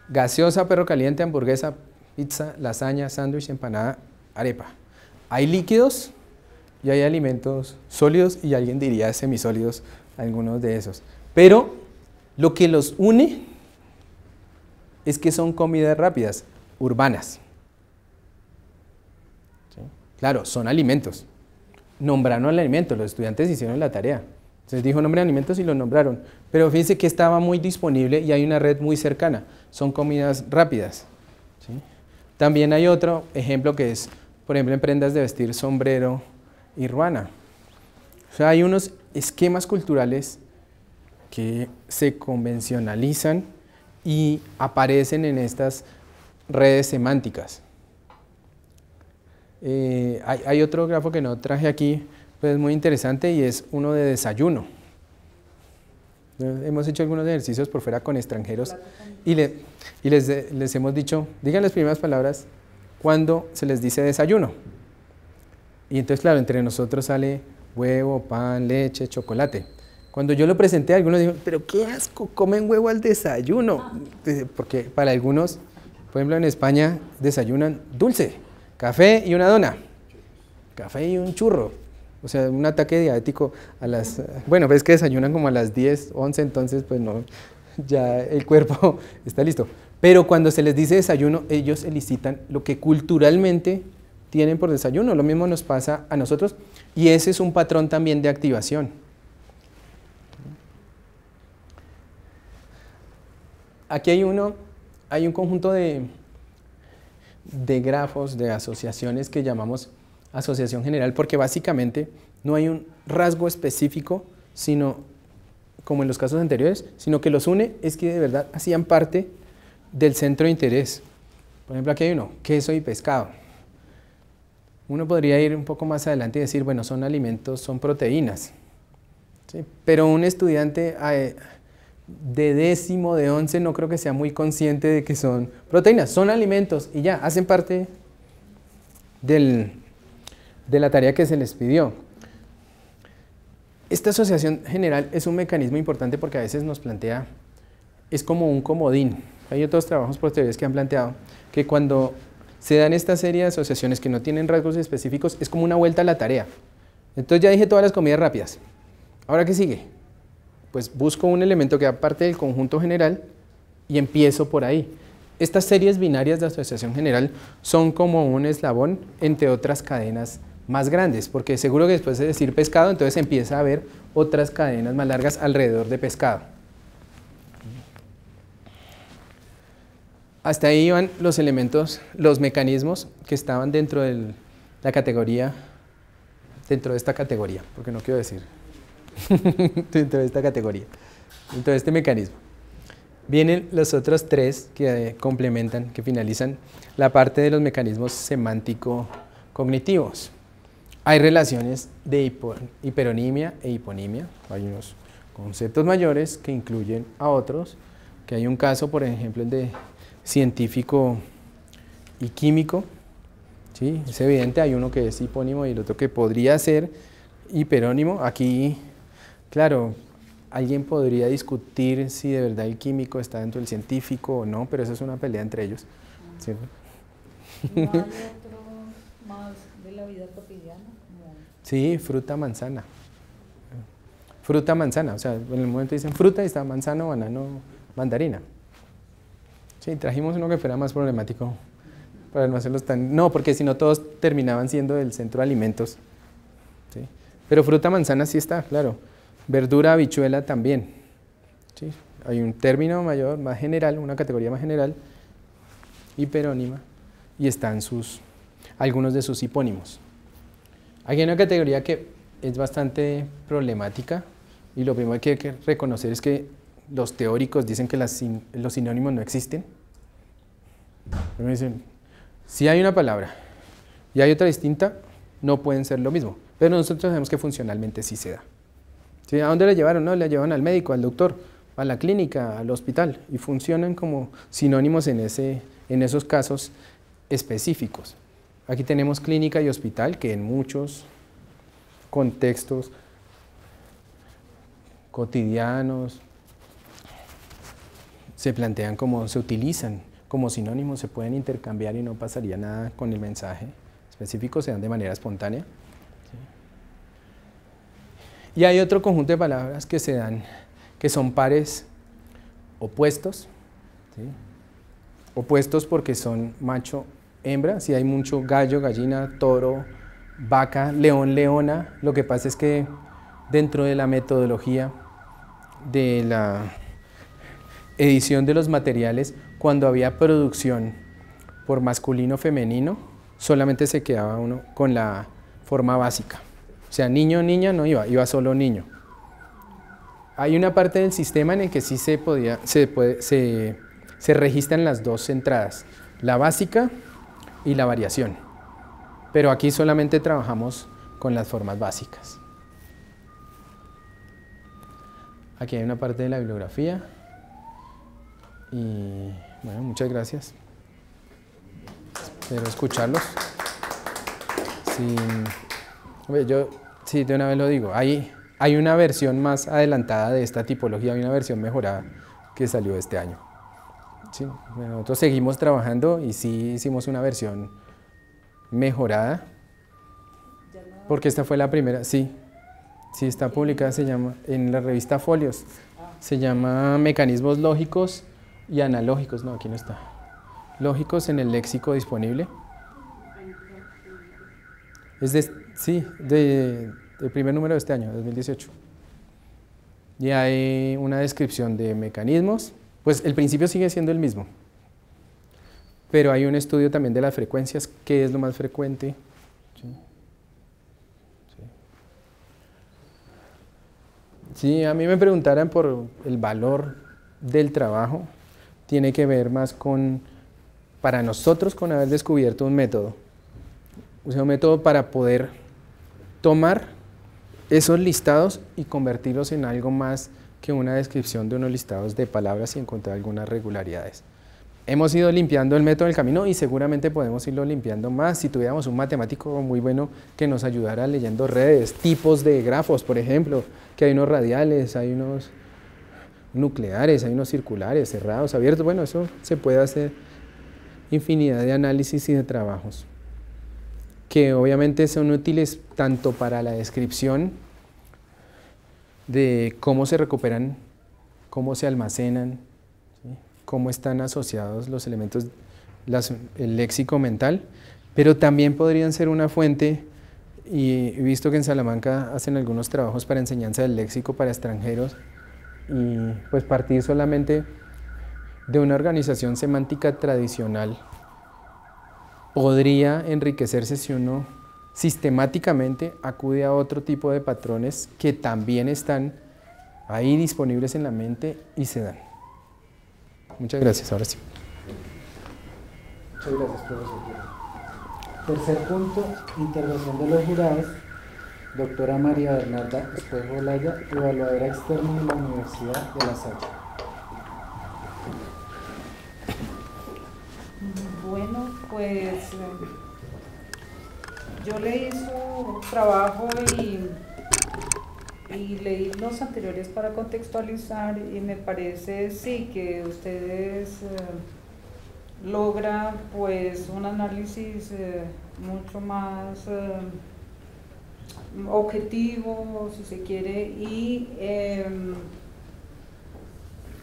gaseosa, perro caliente, hamburguesa, pizza, lasaña, sándwich, empanada, arepa. Hay líquidos y hay alimentos sólidos y alguien diría semisólidos, algunos de esos. Pero lo que los une es que son comidas rápidas, urbanas. Claro, son alimentos. Nombraron el alimento, los estudiantes hicieron la tarea. Entonces dijo nombre de alimentos y lo nombraron. Pero fíjense que estaba muy disponible y hay una red muy cercana. Son comidas rápidas. También hay otro ejemplo que es, por ejemplo, en prendas de vestir, sombrero y ruana. O sea, hay unos esquemas culturales que se convencionalizan y aparecen en estas redes semánticas. Eh, hay, otro grafo que no traje aquí, pues muy interesante y es uno de desayuno. Hemos hecho algunos ejercicios por fuera con extranjeros y les, les, hemos dicho, digan las primeras palabras cuando se les dice desayuno. Y entonces, claro, entre nosotros sale huevo, pan, leche, chocolate. Cuando yo lo presenté, algunos dijeron, pero qué asco, comen huevo al desayuno. Porque para algunos, por ejemplo, en España desayunan dulce, café y una dona, café y un churro. O sea, un ataque diabético a las... Bueno, ves que desayunan como a las 10, 11, entonces pues no, ya el cuerpo está listo. Pero cuando se les dice desayuno, ellos elicitan lo que culturalmente tienen por desayuno. Lo mismo nos pasa a nosotros y ese es un patrón también de activación. Aquí hay uno, hay un conjunto de, de grafos, de asociaciones que llamamos asociación general, porque básicamente no hay un rasgo específico, sino, como en los casos anteriores, sino que los une es que de verdad hacían parte del centro de interés. Por ejemplo, aquí hay uno, queso y pescado. Uno podría ir un poco más adelante y decir, bueno, son alimentos, son proteínas. Pero un estudiante eh, de décimo, de once, no creo que sea muy consciente de que son proteínas, son alimentos y ya, hacen parte del, de la tarea que se les pidió. Esta asociación general es un mecanismo importante porque a veces nos plantea, es como un comodín. Hay otros trabajos posteriores que han planteado que cuando se dan esta serie de asociaciones que no tienen rasgos específicos, es como una vuelta a la tarea. Entonces ya dije todas las comidas rápidas. ¿Ahora qué sigue? Pues busco un elemento que aparte del conjunto general y empiezo por ahí. Estas series binarias de asociación general son como un eslabón entre otras cadenas más grandes, porque seguro que después de decir pescado, entonces empieza a haber otras cadenas más largas alrededor de pescado. Hasta ahí iban los elementos, los mecanismos que estaban dentro de la categoría, dentro de esta categoría, porque no quiero decir, dentro de esta categoría, dentro de este mecanismo. Vienen los otros tres que eh, complementan, que finalizan la parte de los mecanismos semántico-cognitivos. Hay relaciones de hiperonimia e hiponimia. Hay unos conceptos mayores que incluyen a otros, que hay un caso, por ejemplo, el de científico y químico. ¿sí? Es evidente, hay uno que es hipónimo y el otro que podría ser hiperónimo. Aquí, claro, alguien podría discutir si de verdad el químico está dentro del científico o no, pero eso es una pelea entre ellos. ¿cierto? más de la vida cotidiana? Sí, fruta, manzana. Fruta, manzana. O sea, en el momento dicen fruta y está manzano, banano, mandarina. Sí, trajimos uno que fuera más problemático para no hacerlos tan... No, porque si no todos terminaban siendo del centro de alimentos. ¿sí? Pero fruta, manzana sí está, claro. Verdura, habichuela también. ¿sí? Hay un término mayor, más general, una categoría más general, hiperónima, y están sus, algunos de sus hipónimos. Aquí hay una categoría que es bastante problemática y lo primero que hay que reconocer es que los teóricos dicen que los sinónimos no existen. Si hay una palabra y hay otra distinta, no pueden ser lo mismo. Pero nosotros sabemos que funcionalmente sí se da. ¿A dónde le llevaron? No, le llevan al médico, al doctor, a la clínica, al hospital y funcionan como sinónimos en, ese, en esos casos específicos. Aquí tenemos clínica y hospital que en muchos contextos cotidianos se plantean como se utilizan como sinónimos, se pueden intercambiar y no pasaría nada con el mensaje específico, se dan de manera espontánea. Y hay otro conjunto de palabras que se dan, que son pares opuestos, opuestos porque son macho, hembra, si hay mucho gallo, gallina, toro, vaca, león, leona, lo que pasa es que dentro de la metodología de la edición de los materiales, cuando había producción por masculino femenino, solamente se quedaba uno con la forma básica. O sea, niño, niña no iba, iba solo niño. Hay una parte del sistema en el que sí se podía, se, se, se registran las dos entradas, la básica y la variación. Pero aquí solamente trabajamos con las formas básicas. Aquí hay una parte de la bibliografía. Y bueno, muchas gracias. Espero escucharlos. Sí, yo Sí, de una vez lo digo. Hay, hay una versión más adelantada de esta tipología, hay una versión mejorada que salió este año. Sí, nosotros seguimos trabajando y sí hicimos una versión mejorada. Porque esta fue la primera, sí. Sí, está publicada, se llama, en la revista Folios. Se llama Mecanismos Lógicos y Analógicos. No, aquí no está. Lógicos en el léxico disponible. Es de, sí, de, del primer número de este año, 2018. Y hay una descripción de mecanismos, pues el principio sigue siendo el mismo, pero hay un estudio también de las frecuencias, qué es lo más frecuente. Si a mí me preguntaran por el valor del trabajo, tiene que ver más con, para nosotros, con haber descubierto un método Use un método para poder tomar esos listados y convertirlos en algo más que una descripción de unos listados de palabras y encontrar algunas regularidades. Hemos ido limpiando el método del camino y seguramente podemos irlo limpiando más si tuviéramos un matemático muy bueno que nos ayudara leyendo redes, tipos de grafos, por ejemplo, que hay unos radiales, hay unos nucleares, hay unos circulares, cerrados, abiertos. Bueno, eso se puede hacer infinidad de análisis y de trabajos que obviamente son útiles tanto para la descripción de cómo se recuperan, cómo se almacenan, cómo están asociados los elementos, el léxico mental, pero también podrían ser una fuente, y visto que en Salamanca hacen algunos trabajos para enseñanza del léxico para extranjeros, y pues partir solamente de una organización semántica tradicional podría enriquecerse si uno sistemáticamente acude a otro tipo de patrones que también están ahí disponibles en la mente y se dan. Muchas gracias, ahora sí. Muchas gracias, profesor. Tercer punto, intervención de los jurados. Doctora María Bernarda Espejo Laya, evaluadora externa de la Universidad de La Salle. Bueno, pues yo leí su trabajo y, y leí los anteriores para contextualizar y me parece sí que ustedes eh, logran pues un análisis eh, mucho más eh, objetivo si se quiere y em,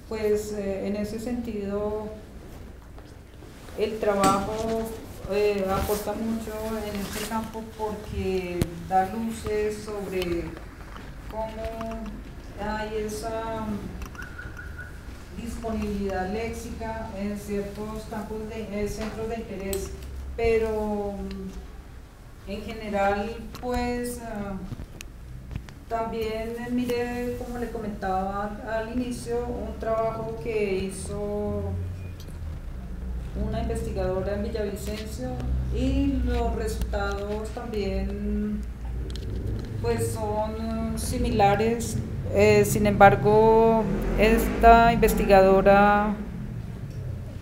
pues en ese sentido el trabajo eh, aporta mucho en este campo porque da luces sobre cómo hay esa disponibilidad léxica en ciertos campos de eh, centros de interés, pero en general pues ah, también mire como le comentaba al inicio un trabajo que hizo una investigadora en Villavicencio y los resultados también pues son similares. Eh, sin embargo, esta investigadora,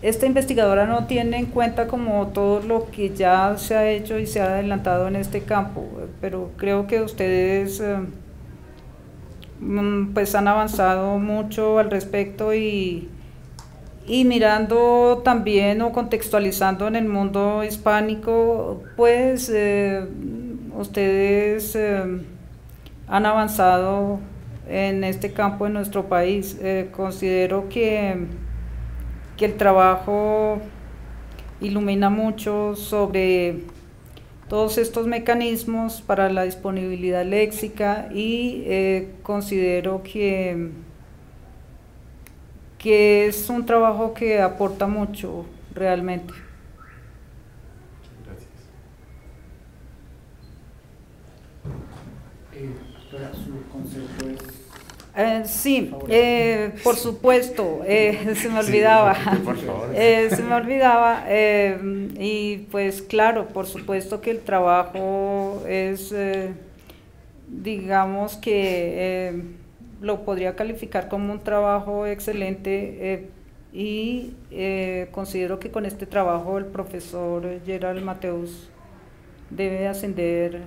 esta investigadora no tiene en cuenta como todo lo que ya se ha hecho y se ha adelantado en este campo, pero creo que ustedes eh, mm, pues han avanzado mucho al respecto y, y mirando también o contextualizando en el mundo hispánico, pues eh, ustedes han avanzado en este campo en nuestro país. Eh, considero que, que el trabajo ilumina mucho sobre todos estos mecanismos para la disponibilidad léxica y eh, considero que, que es un trabajo que aporta mucho realmente. Gracias. Eh, eh, sí, eh, por supuesto, eh, se me olvidaba. se me olvidaba. y pues claro, por supuesto que el trabajo es, digamos que lo podría calificar como un trabajo excelente y considero que con este trabajo el profesor Gerald Mateus debe ascender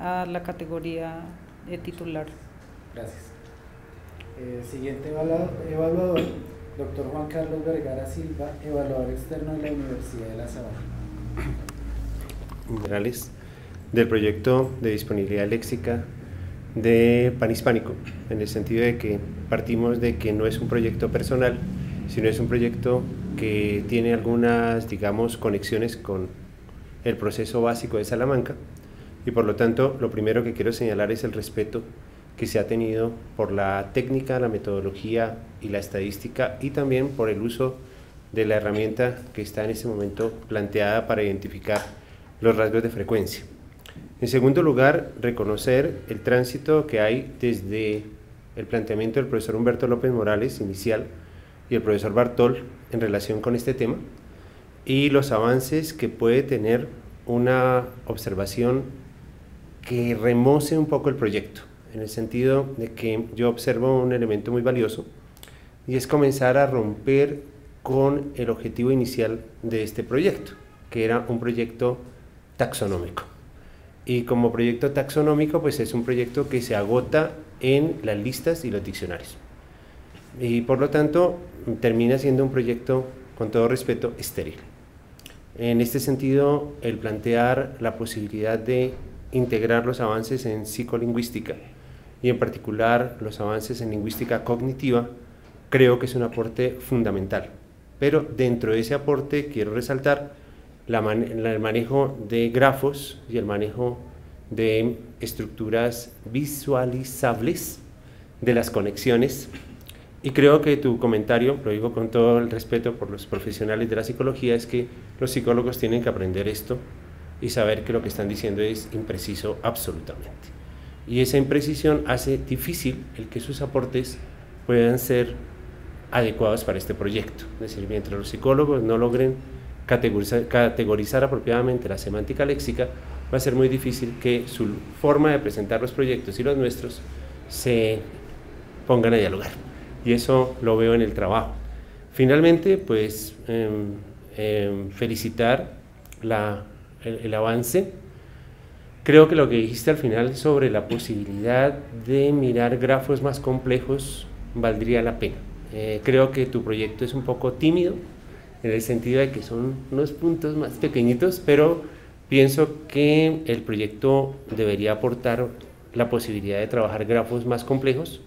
a la categoría de titular. Gracias. Eh, siguiente evaluador, doctor Juan Carlos Vergara Silva, evaluador externo de la Universidad de La Sabana. Generales del proyecto de disponibilidad léxica de Panhispánico, en el sentido de que partimos de que no es un proyecto personal, sino es un proyecto que tiene algunas, digamos, conexiones con el proceso básico de Salamanca y por lo tanto lo primero que quiero señalar es el respeto que se ha tenido por la técnica, la metodología y la estadística y también por el uso de la herramienta que está en este momento planteada para identificar los rasgos de frecuencia. En segundo lugar, reconocer el tránsito que hay desde el planteamiento del profesor Humberto López Morales inicial y el profesor Bartol en relación con este tema y los avances que puede tener una observación que remoce un poco el proyecto en el sentido de que yo observo un elemento muy valioso y es comenzar a romper con el objetivo inicial de este proyecto, que era un proyecto taxonómico. Y como proyecto taxonómico, pues es un proyecto que se agota en las listas y los diccionarios. Y por lo tanto, termina siendo un proyecto, con todo respeto, estéril. En este sentido, el plantear la posibilidad de integrar los avances en psicolingüística y en particular los avances en lingüística cognitiva, creo que es un aporte fundamental. Pero dentro de ese aporte quiero resaltar el manejo de grafos y el manejo de estructuras visualizables de las conexiones. Y creo que tu comentario, lo digo con todo el respeto por los profesionales de la psicología, es que los psicólogos tienen que aprender esto y saber que lo que están diciendo es impreciso absolutamente y esa imprecisión hace difícil el que sus aportes puedan ser adecuados para este proyecto. Es decir, mientras los psicólogos no logren categorizar, apropiadamente la semántica léxica, va a ser muy difícil que su forma de presentar los proyectos y los nuestros se pongan a dialogar. Y eso lo veo en el trabajo. Finalmente, pues em, em, felicitar el avance Creo que lo que dijiste al final sobre la posibilidad de mirar grafos más complejos valdría la pena. Eh, creo que tu proyecto es un poco tímido en el sentido de que son unos puntos más pequeñitos, pero pienso que el proyecto debería aportar la posibilidad de trabajar grafos más complejos,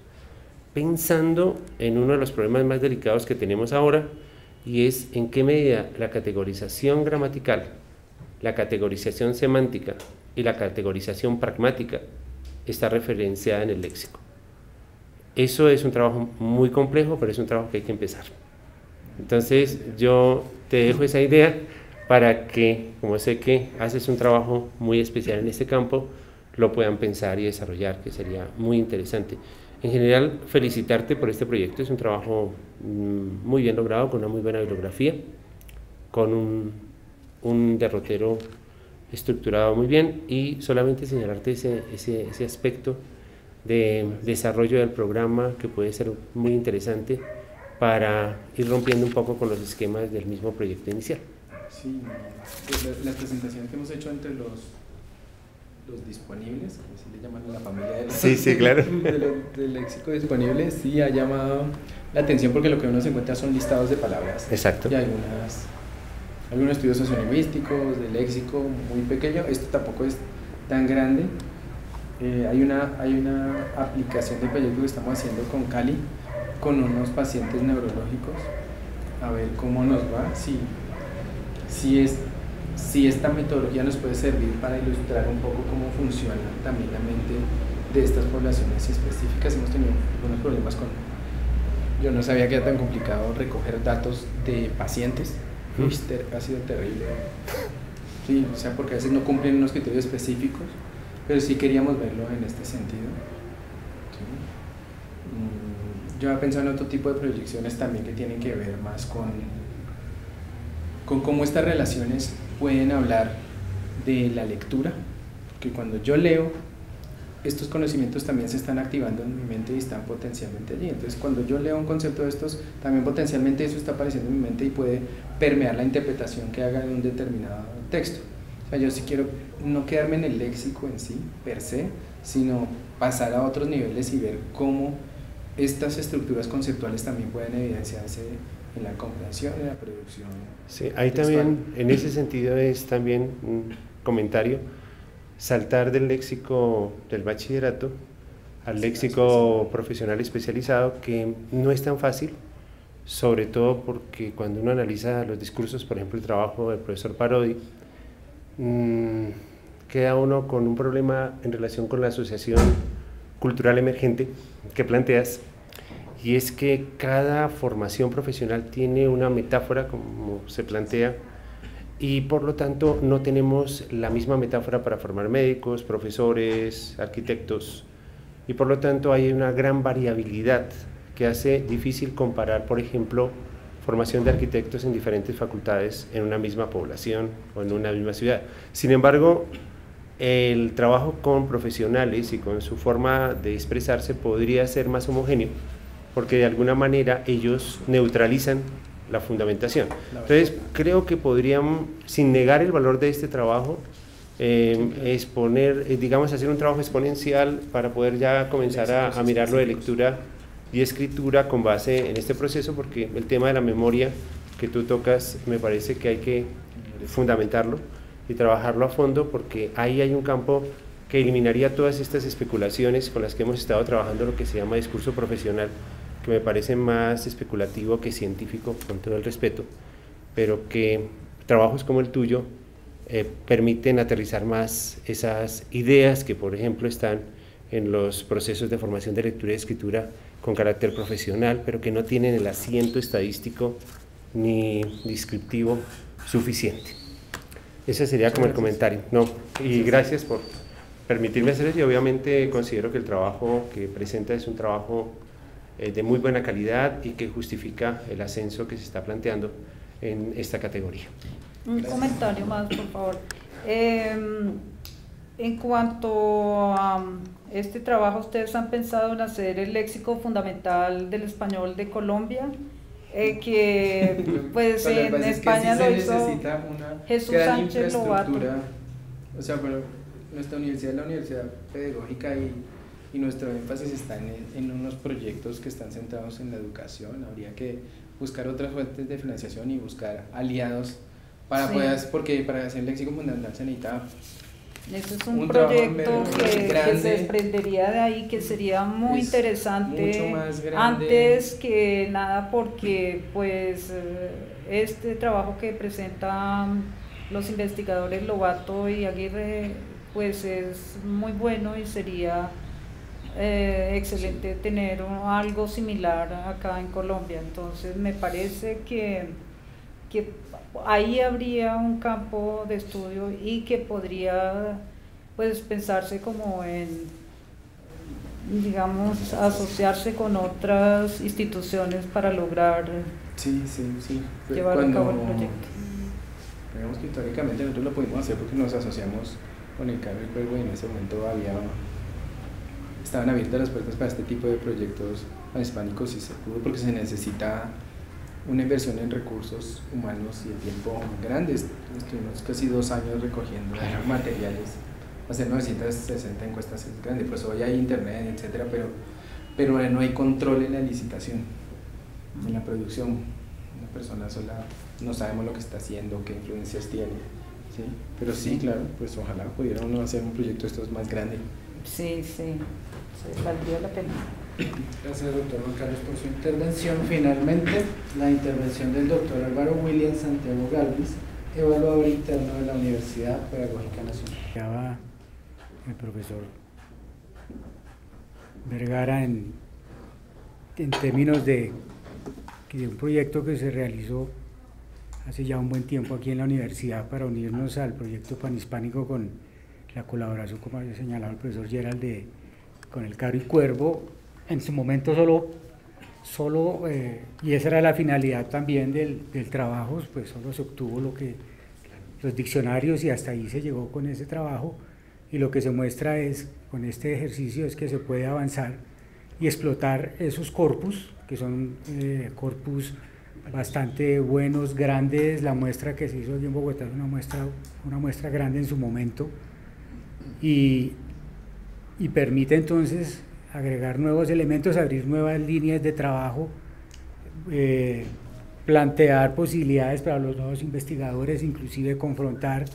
pensando en uno de los problemas más delicados que tenemos ahora, y es en qué medida la categorización gramatical, la categorización semántica y la categorización pragmática está referenciada en el léxico. Eso es un trabajo muy complejo, pero es un trabajo que hay que empezar. Entonces yo te dejo esa idea para que, como sé que haces un trabajo muy especial en este campo, lo puedan pensar y desarrollar, que sería muy interesante. En general, felicitarte por este proyecto. Es un trabajo mm, muy bien logrado, con una muy buena bibliografía, con un, un derrotero estructurado muy bien y solamente señalarte ese, ese, ese aspecto de desarrollo del programa que puede ser muy interesante para ir rompiendo un poco con los esquemas del mismo proyecto inicial. Sí, pues las presentaciones que hemos hecho entre los, los disponibles, así le llaman a la familia de sí, sí, claro. del, léxico disponible, sí ha llamado la atención porque lo que uno se encuentra son listados de palabras. Exacto. Y algunas, algunos estudios sociolingüísticos, de léxico muy pequeño. Esto tampoco es tan grande. Eh, hay, una, hay una aplicación de proyecto que estamos haciendo con Cali, con unos pacientes neurológicos, a ver cómo nos va, si, si, es, si esta metodología nos puede servir para ilustrar un poco cómo funciona también la mente de estas poblaciones específicas. Hemos tenido algunos problemas con... Yo no sabía que era tan complicado recoger datos de pacientes. Ha sido terrible. Sí, o sea, porque a veces no cumplen unos criterios específicos, pero sí queríamos verlo en este sentido. Mm, yo he pensado en otro tipo de proyecciones también que tienen que ver más con, con cómo estas relaciones pueden hablar de la lectura, que cuando yo leo, estos conocimientos también se están activando en mi mente y están potencialmente allí. Entonces, cuando yo leo un concepto de estos, también potencialmente eso está apareciendo en mi mente y puede permear la interpretación que haga de un determinado texto. O sea, yo sí quiero no quedarme en el léxico en sí, per se, sino pasar a otros niveles y ver cómo estas estructuras conceptuales también pueden evidenciarse en la comprensión, en la producción. Sí, ahí también, en ese sentido es también un comentario, saltar del léxico del bachillerato al léxico profesional especializado, que no es tan fácil, sobre todo porque cuando uno analiza los discursos, por ejemplo, el trabajo del profesor Parodi, mmm, queda uno con un problema en relación con la asociación cultural emergente que planteas, y es que cada formación profesional tiene una metáfora, como se plantea, y por lo tanto no tenemos la misma metáfora para formar médicos, profesores, arquitectos, y por lo tanto hay una gran variabilidad que hace difícil comparar, por ejemplo, formación de arquitectos en diferentes facultades en una misma población o en una misma ciudad. Sin embargo, el trabajo con profesionales y con su forma de expresarse podría ser más homogéneo, porque de alguna manera ellos neutralizan la fundamentación. Entonces, creo que podrían, sin negar el valor de este trabajo, eh, exponer, eh, digamos, hacer un trabajo exponencial para poder ya comenzar a, a mirarlo de lectura y escritura con base en este proceso, porque el tema de la memoria que tú tocas me parece que hay que fundamentarlo y trabajarlo a fondo, porque ahí hay un campo que eliminaría todas estas especulaciones con las que hemos estado trabajando, lo que se llama discurso profesional, que me parece más especulativo que científico, con todo el respeto, pero que trabajos como el tuyo eh, permiten aterrizar más esas ideas que, por ejemplo, están en los procesos de formación de lectura y escritura con carácter profesional, pero que no tienen el asiento estadístico ni descriptivo suficiente. Ese sería como el comentario. No, y gracias por permitirme hacer eso y obviamente considero que el trabajo que presenta es un trabajo eh, de muy buena calidad y que justifica el ascenso que se está planteando en esta categoría. Un comentario más, por favor. Em, en cuanto a este trabajo, ¿ustedes han pensado en hacer el léxico fundamental del español de Colombia? Eh, que pues en España lo hizo Jesús Sánchez Lobato. O sea, bueno, nuestra universidad es la universidad pedagógica y, y nuestro énfasis está en, en, unos proyectos que están centrados en la educación. Habría que buscar otras fuentes de financiación y buscar aliados para poder, porque para hacer léxico fundamental se necesita ese es un, proyecto que, se desprendería de ahí, que sería muy interesante. Antes que nada, porque pues eh, este trabajo que presentan los investigadores Lobato y Aguirre, pues es muy bueno y sería eh, excelente tener algo similar acá en Colombia. Entonces me parece que, que ahí habría un campo de estudio y que podría pues pensarse como en digamos asociarse con otras instituciones para lograr sí, sí, sí. llevar a cabo el proyecto. Digamos que históricamente nosotros lo pudimos hacer porque nos asociamos con el cuervo y en ese momento había estaban abiertas las puertas para este tipo de proyectos hispánicos y se pudo porque se necesita una inversión en recursos humanos y en tiempo grandes. Estuvimos casi dos años recogiendo materiales. Hacer 960 encuestas es grande, pues hoy hay internet, etcétera, pero, pero no hay control en la licitación, en la producción. Una persona sola no sabemos lo que está haciendo, qué influencias tiene. ¿sí? Pero sí, claro, pues ojalá pudiera uno hacer un proyecto de estos más grande. Sí, sí, sí valdría la pena. Gracias, doctor Juan Carlos, por su intervención. Finalmente, la intervención del doctor Álvaro William Santiago Galvis, evaluador interno de la Universidad Pedagógica Nacional. el profesor Vergara en, en términos de, de un proyecto que se realizó hace ya un buen tiempo aquí en la universidad para unirnos al proyecto panhispánico con la colaboración, como había señalado el profesor Gerald, de, con el Caro y Cuervo, en su momento solo, solo eh, y esa era la finalidad también del, del, trabajo, pues solo se obtuvo lo que los diccionarios y hasta ahí se llegó con ese trabajo. Y lo que se muestra es con este ejercicio es que se puede avanzar y explotar esos corpus, que son eh, corpus bastante buenos, grandes, la muestra que se hizo aquí en Bogotá es una muestra, una muestra grande en su momento y, y permite entonces agregar nuevos elementos, abrir nuevas líneas de trabajo, eh, plantear posibilidades para los nuevos investigadores, inclusive confrontar,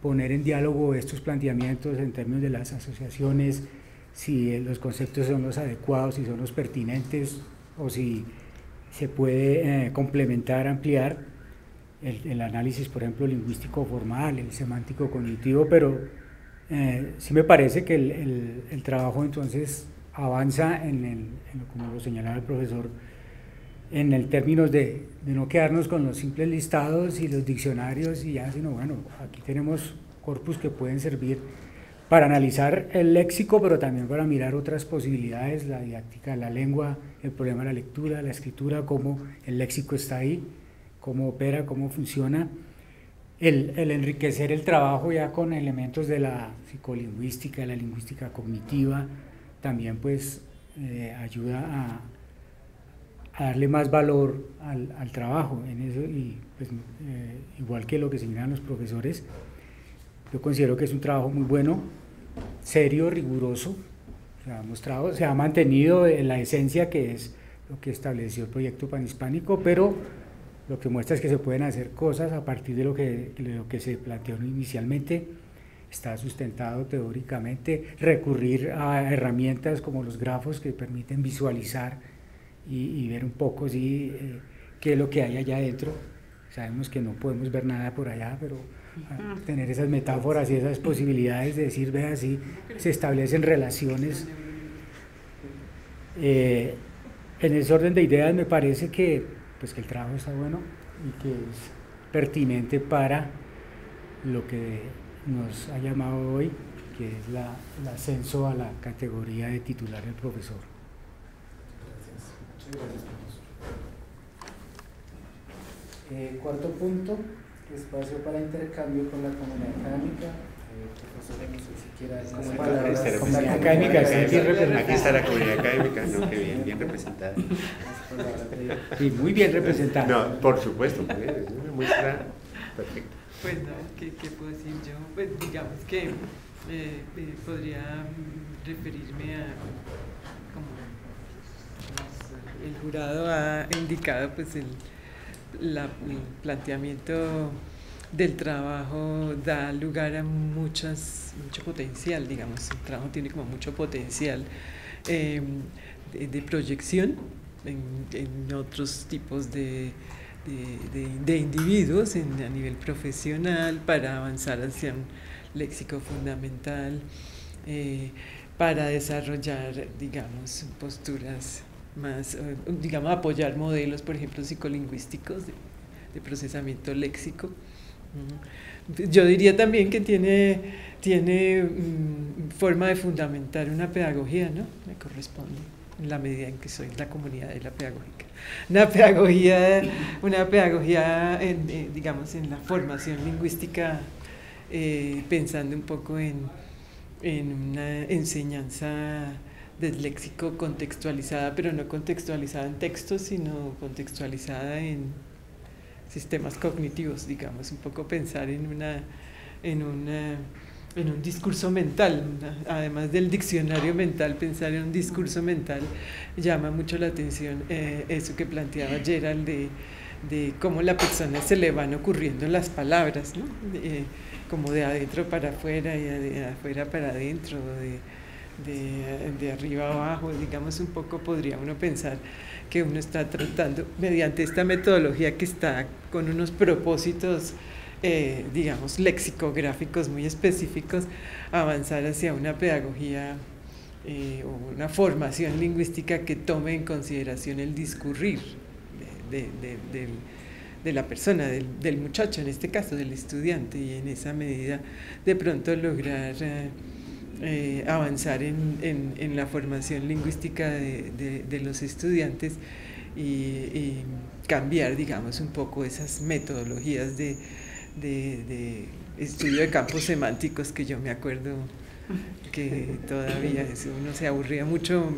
poner en diálogo estos planteamientos en términos de las asociaciones, si los conceptos son los adecuados, si son los pertinentes o si se puede eh, complementar, ampliar el, análisis, por ejemplo, lingüístico formal, el semántico cognitivo, pero eh, sí me parece que el, el trabajo entonces avanza en, el, como lo señalaba el profesor, en el términos de, de, no quedarnos con los simples listados y los diccionarios y ya, sino bueno, aquí tenemos corpus que pueden servir para analizar el léxico, pero también para mirar otras posibilidades, la didáctica, la lengua, el problema de la lectura, la escritura, cómo el léxico está ahí, cómo opera, cómo funciona. El, enriquecer el trabajo ya con elementos de la psicolingüística, la lingüística cognitiva, también pues eh, ayuda a, darle más valor al, al, trabajo. En eso y pues, eh, igual que lo que señalan los profesores, yo considero que es un trabajo muy bueno, serio, riguroso, se ha mostrado, se ha mantenido en la esencia que es lo que estableció el proyecto panhispánico, pero lo que muestra es que se pueden hacer cosas a partir de lo que, lo que se planteó inicialmente está sustentado teóricamente, recurrir a herramientas como los grafos que permiten visualizar y, ver un poco sí, eh, qué es lo que hay allá adentro. Sabemos que no podemos ver nada por allá, pero tener esas metáforas y esas posibilidades de decir, vea, así se establecen relaciones. Eh, en ese orden de ideas me parece que, pues, que el trabajo está bueno y que es pertinente para lo que nos ha llamado hoy, que es la, el ascenso a la categoría de titular del profesor. Gracias. Muchas gracias, eh, cuarto punto, espacio para intercambio con la comunidad académica. Profesor, no sé si quiera decir palabras. La académica, aquí está la comunidad académica, ¿no? Qué bien, bien representada. Sí, muy bien representada. No, por supuesto, es una muestra perfecta. Pues no, ¿qué, ¿qué, puedo decir yo? Pues digamos que eh, eh, podría referirme a como el jurado ha indicado pues el, la, el planteamiento del trabajo da lugar a muchas, mucho potencial, digamos, el trabajo tiene como mucho potencial eh, de, proyección en, otros tipos de de, de, individuos en, a nivel profesional para avanzar hacia un léxico fundamental, eh, para desarrollar, digamos, posturas más, digamos, apoyar modelos, por ejemplo, psicolingüísticos de procesamiento léxico. Yo diría también que tiene, tiene mm, forma de fundamentar una pedagogía, ¿no? Me corresponde, en la medida en que soy la comunidad de la pedagógica una pedagogía, una pedagogía en, eh, digamos, en la formación lingüística, eh, pensando un poco en, en, una enseñanza del léxico contextualizada, pero no contextualizada en textos, sino contextualizada en sistemas cognitivos, digamos, un poco pensar en una en en un discurso mental, además del diccionario mental, pensar en un discurso mental llama mucho la atención eh, eso que planteaba Gerald de, de, cómo la persona se le van ocurriendo las palabras, ¿no? Eh, como de adentro para afuera y de afuera para adentro, de, de, de, arriba abajo, digamos un poco podría uno pensar que uno está tratando mediante esta metodología que está con unos propósitos eh, digamos, lexicográficos muy específicos, avanzar hacia una pedagogía eh, o una formación lingüística que tome en consideración el discurrir de, la persona, del, muchacho, en este caso del estudiante, y en esa medida de pronto lograr eh, avanzar en, la formación lingüística de, los estudiantes y, y cambiar, digamos, un poco esas metodologías de de, estudio de campos semánticos que yo me acuerdo que todavía uno se aburría mucho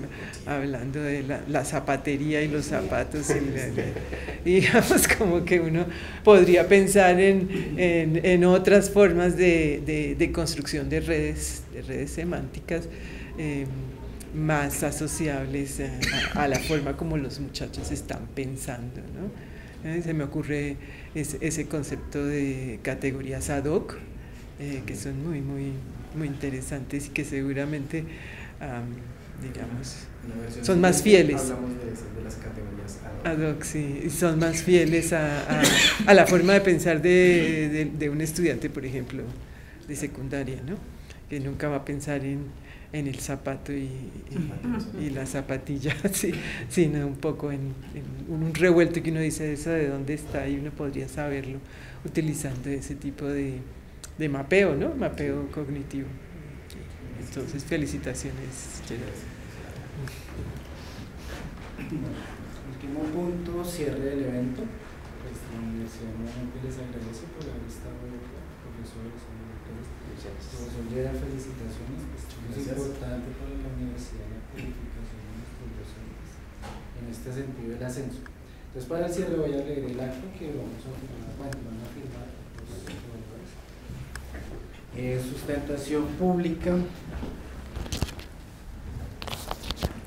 hablando de la, zapatería y los zapatos y, digamos como que uno podría pensar en, otras formas de, construcción de redes, de redes semánticas em, más asociables a, la forma como los muchachos están pensando. ¿no? Eh, se me ocurre ese concepto de categorías ad hoc, eh, que son muy, muy, muy interesantes y que seguramente, digamos, son más fieles. Hablamos de, las categorías ad hoc. sí, y son más fieles a, a, la forma de pensar de, de, de, un estudiante, por ejemplo, de secundaria, ¿no? que nunca va a pensar en en el zapato y, y, la zapatilla, sí, sino un poco en, un revuelto que uno dice eso de dónde está y uno podría saberlo utilizando ese tipo de, de mapeo, ¿no? Mapeo cognitivo. Entonces, felicitaciones, Último punto, cierre del evento. Pues la universidad nuevamente les agradece por haber estado profesores, profesor felicitaciones. Pues, es importante para la universidad la purificación de los profesores en este sentido del ascenso. Entonces para el cierre voy a leer el acto que vamos a firmar, bueno, van a firmar los eh, sustentación pública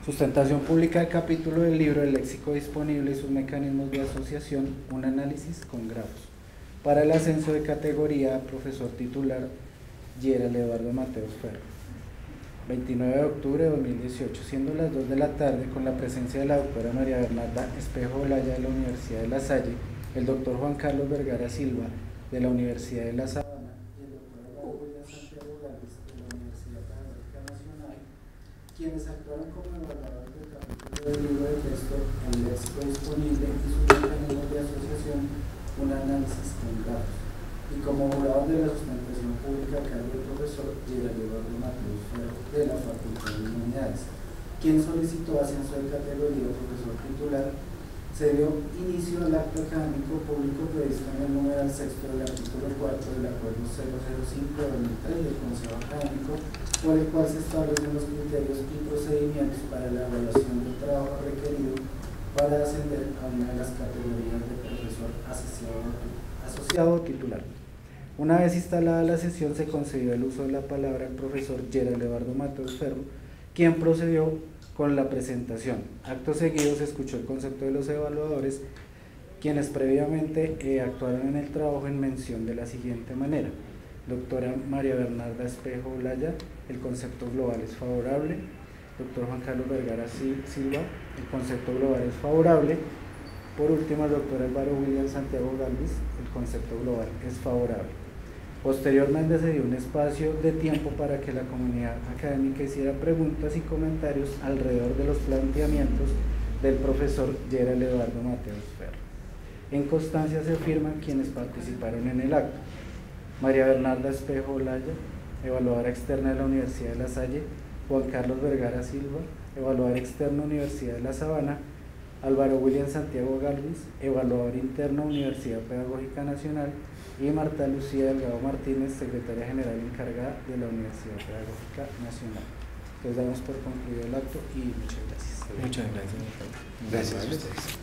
Sustentación pública del capítulo del libro El léxico disponible y sus mecanismos de asociación, un análisis con grafos. Para el ascenso de categoría, profesor titular Gerald Eduardo Mateos Ferro. 29 de octubre de 2018, siendo las 2 de la tarde, con la presencia de la doctora María Bernarda Espejo Olaya de la Universidad de La Salle, el doctor Juan Carlos Vergara Silva de la Universidad de La Sabana y el doctor Raúl Santiago Gálvez de la Universidad Pedagógica Nacional, quienes actuaron como evaluadores del capítulo del libro de texto El léxico disponible y sus mecanismos de asociación, un análisis con y como jurado de la sustentación pública a cargo del profesor Gerardo Eduardo Mateus de la Facultad de Humanidades, quien solicitó ascenso de categoría profesor titular, se dio inicio al acto académico público previsto en el numeral sexto del artículo 4 del Acuerdo 005 de 2003 del Consejo Académico, por el cual se establecen los criterios y procedimientos para la evaluación del trabajo requerido para ascender a una de las categorías de profesor asociado, asociado titular. Una vez instalada la sesión, se concedió el uso de la palabra al profesor Gerald Eduardo Matos Ferro, quien procedió con la presentación. Acto seguido se escuchó el concepto de los evaluadores, quienes previamente eh, actuaron en el trabajo en mención de la siguiente manera. Doctora María Bernarda Espejo Olaya, el concepto global es favorable. Doctor Juan Carlos Vergara Silva, el concepto global es favorable. Por último, el doctor Álvaro William Santiago Galvis, el concepto global es favorable. Posteriormente se dio un espacio de tiempo para que la comunidad académica hiciera preguntas y comentarios alrededor de los planteamientos del profesor Gerald Eduardo Mateos Ferro. En constancia se afirman quienes participaron en el acto. María Bernarda Espejo Olaya, evaluadora externa de la Universidad de La Salle, Juan Carlos Vergara Silva, evaluador externo Universidad de La Sabana, Álvaro William Santiago Galvis, evaluador interno Universidad Pedagógica Nacional, y Marta Lucía Delgado Martínez, secretaria general encargada de la Universidad Pedagógica Nacional. Entonces damos por concluido el acto y muchas gracias. Muchas gracias. Gracias a ustedes.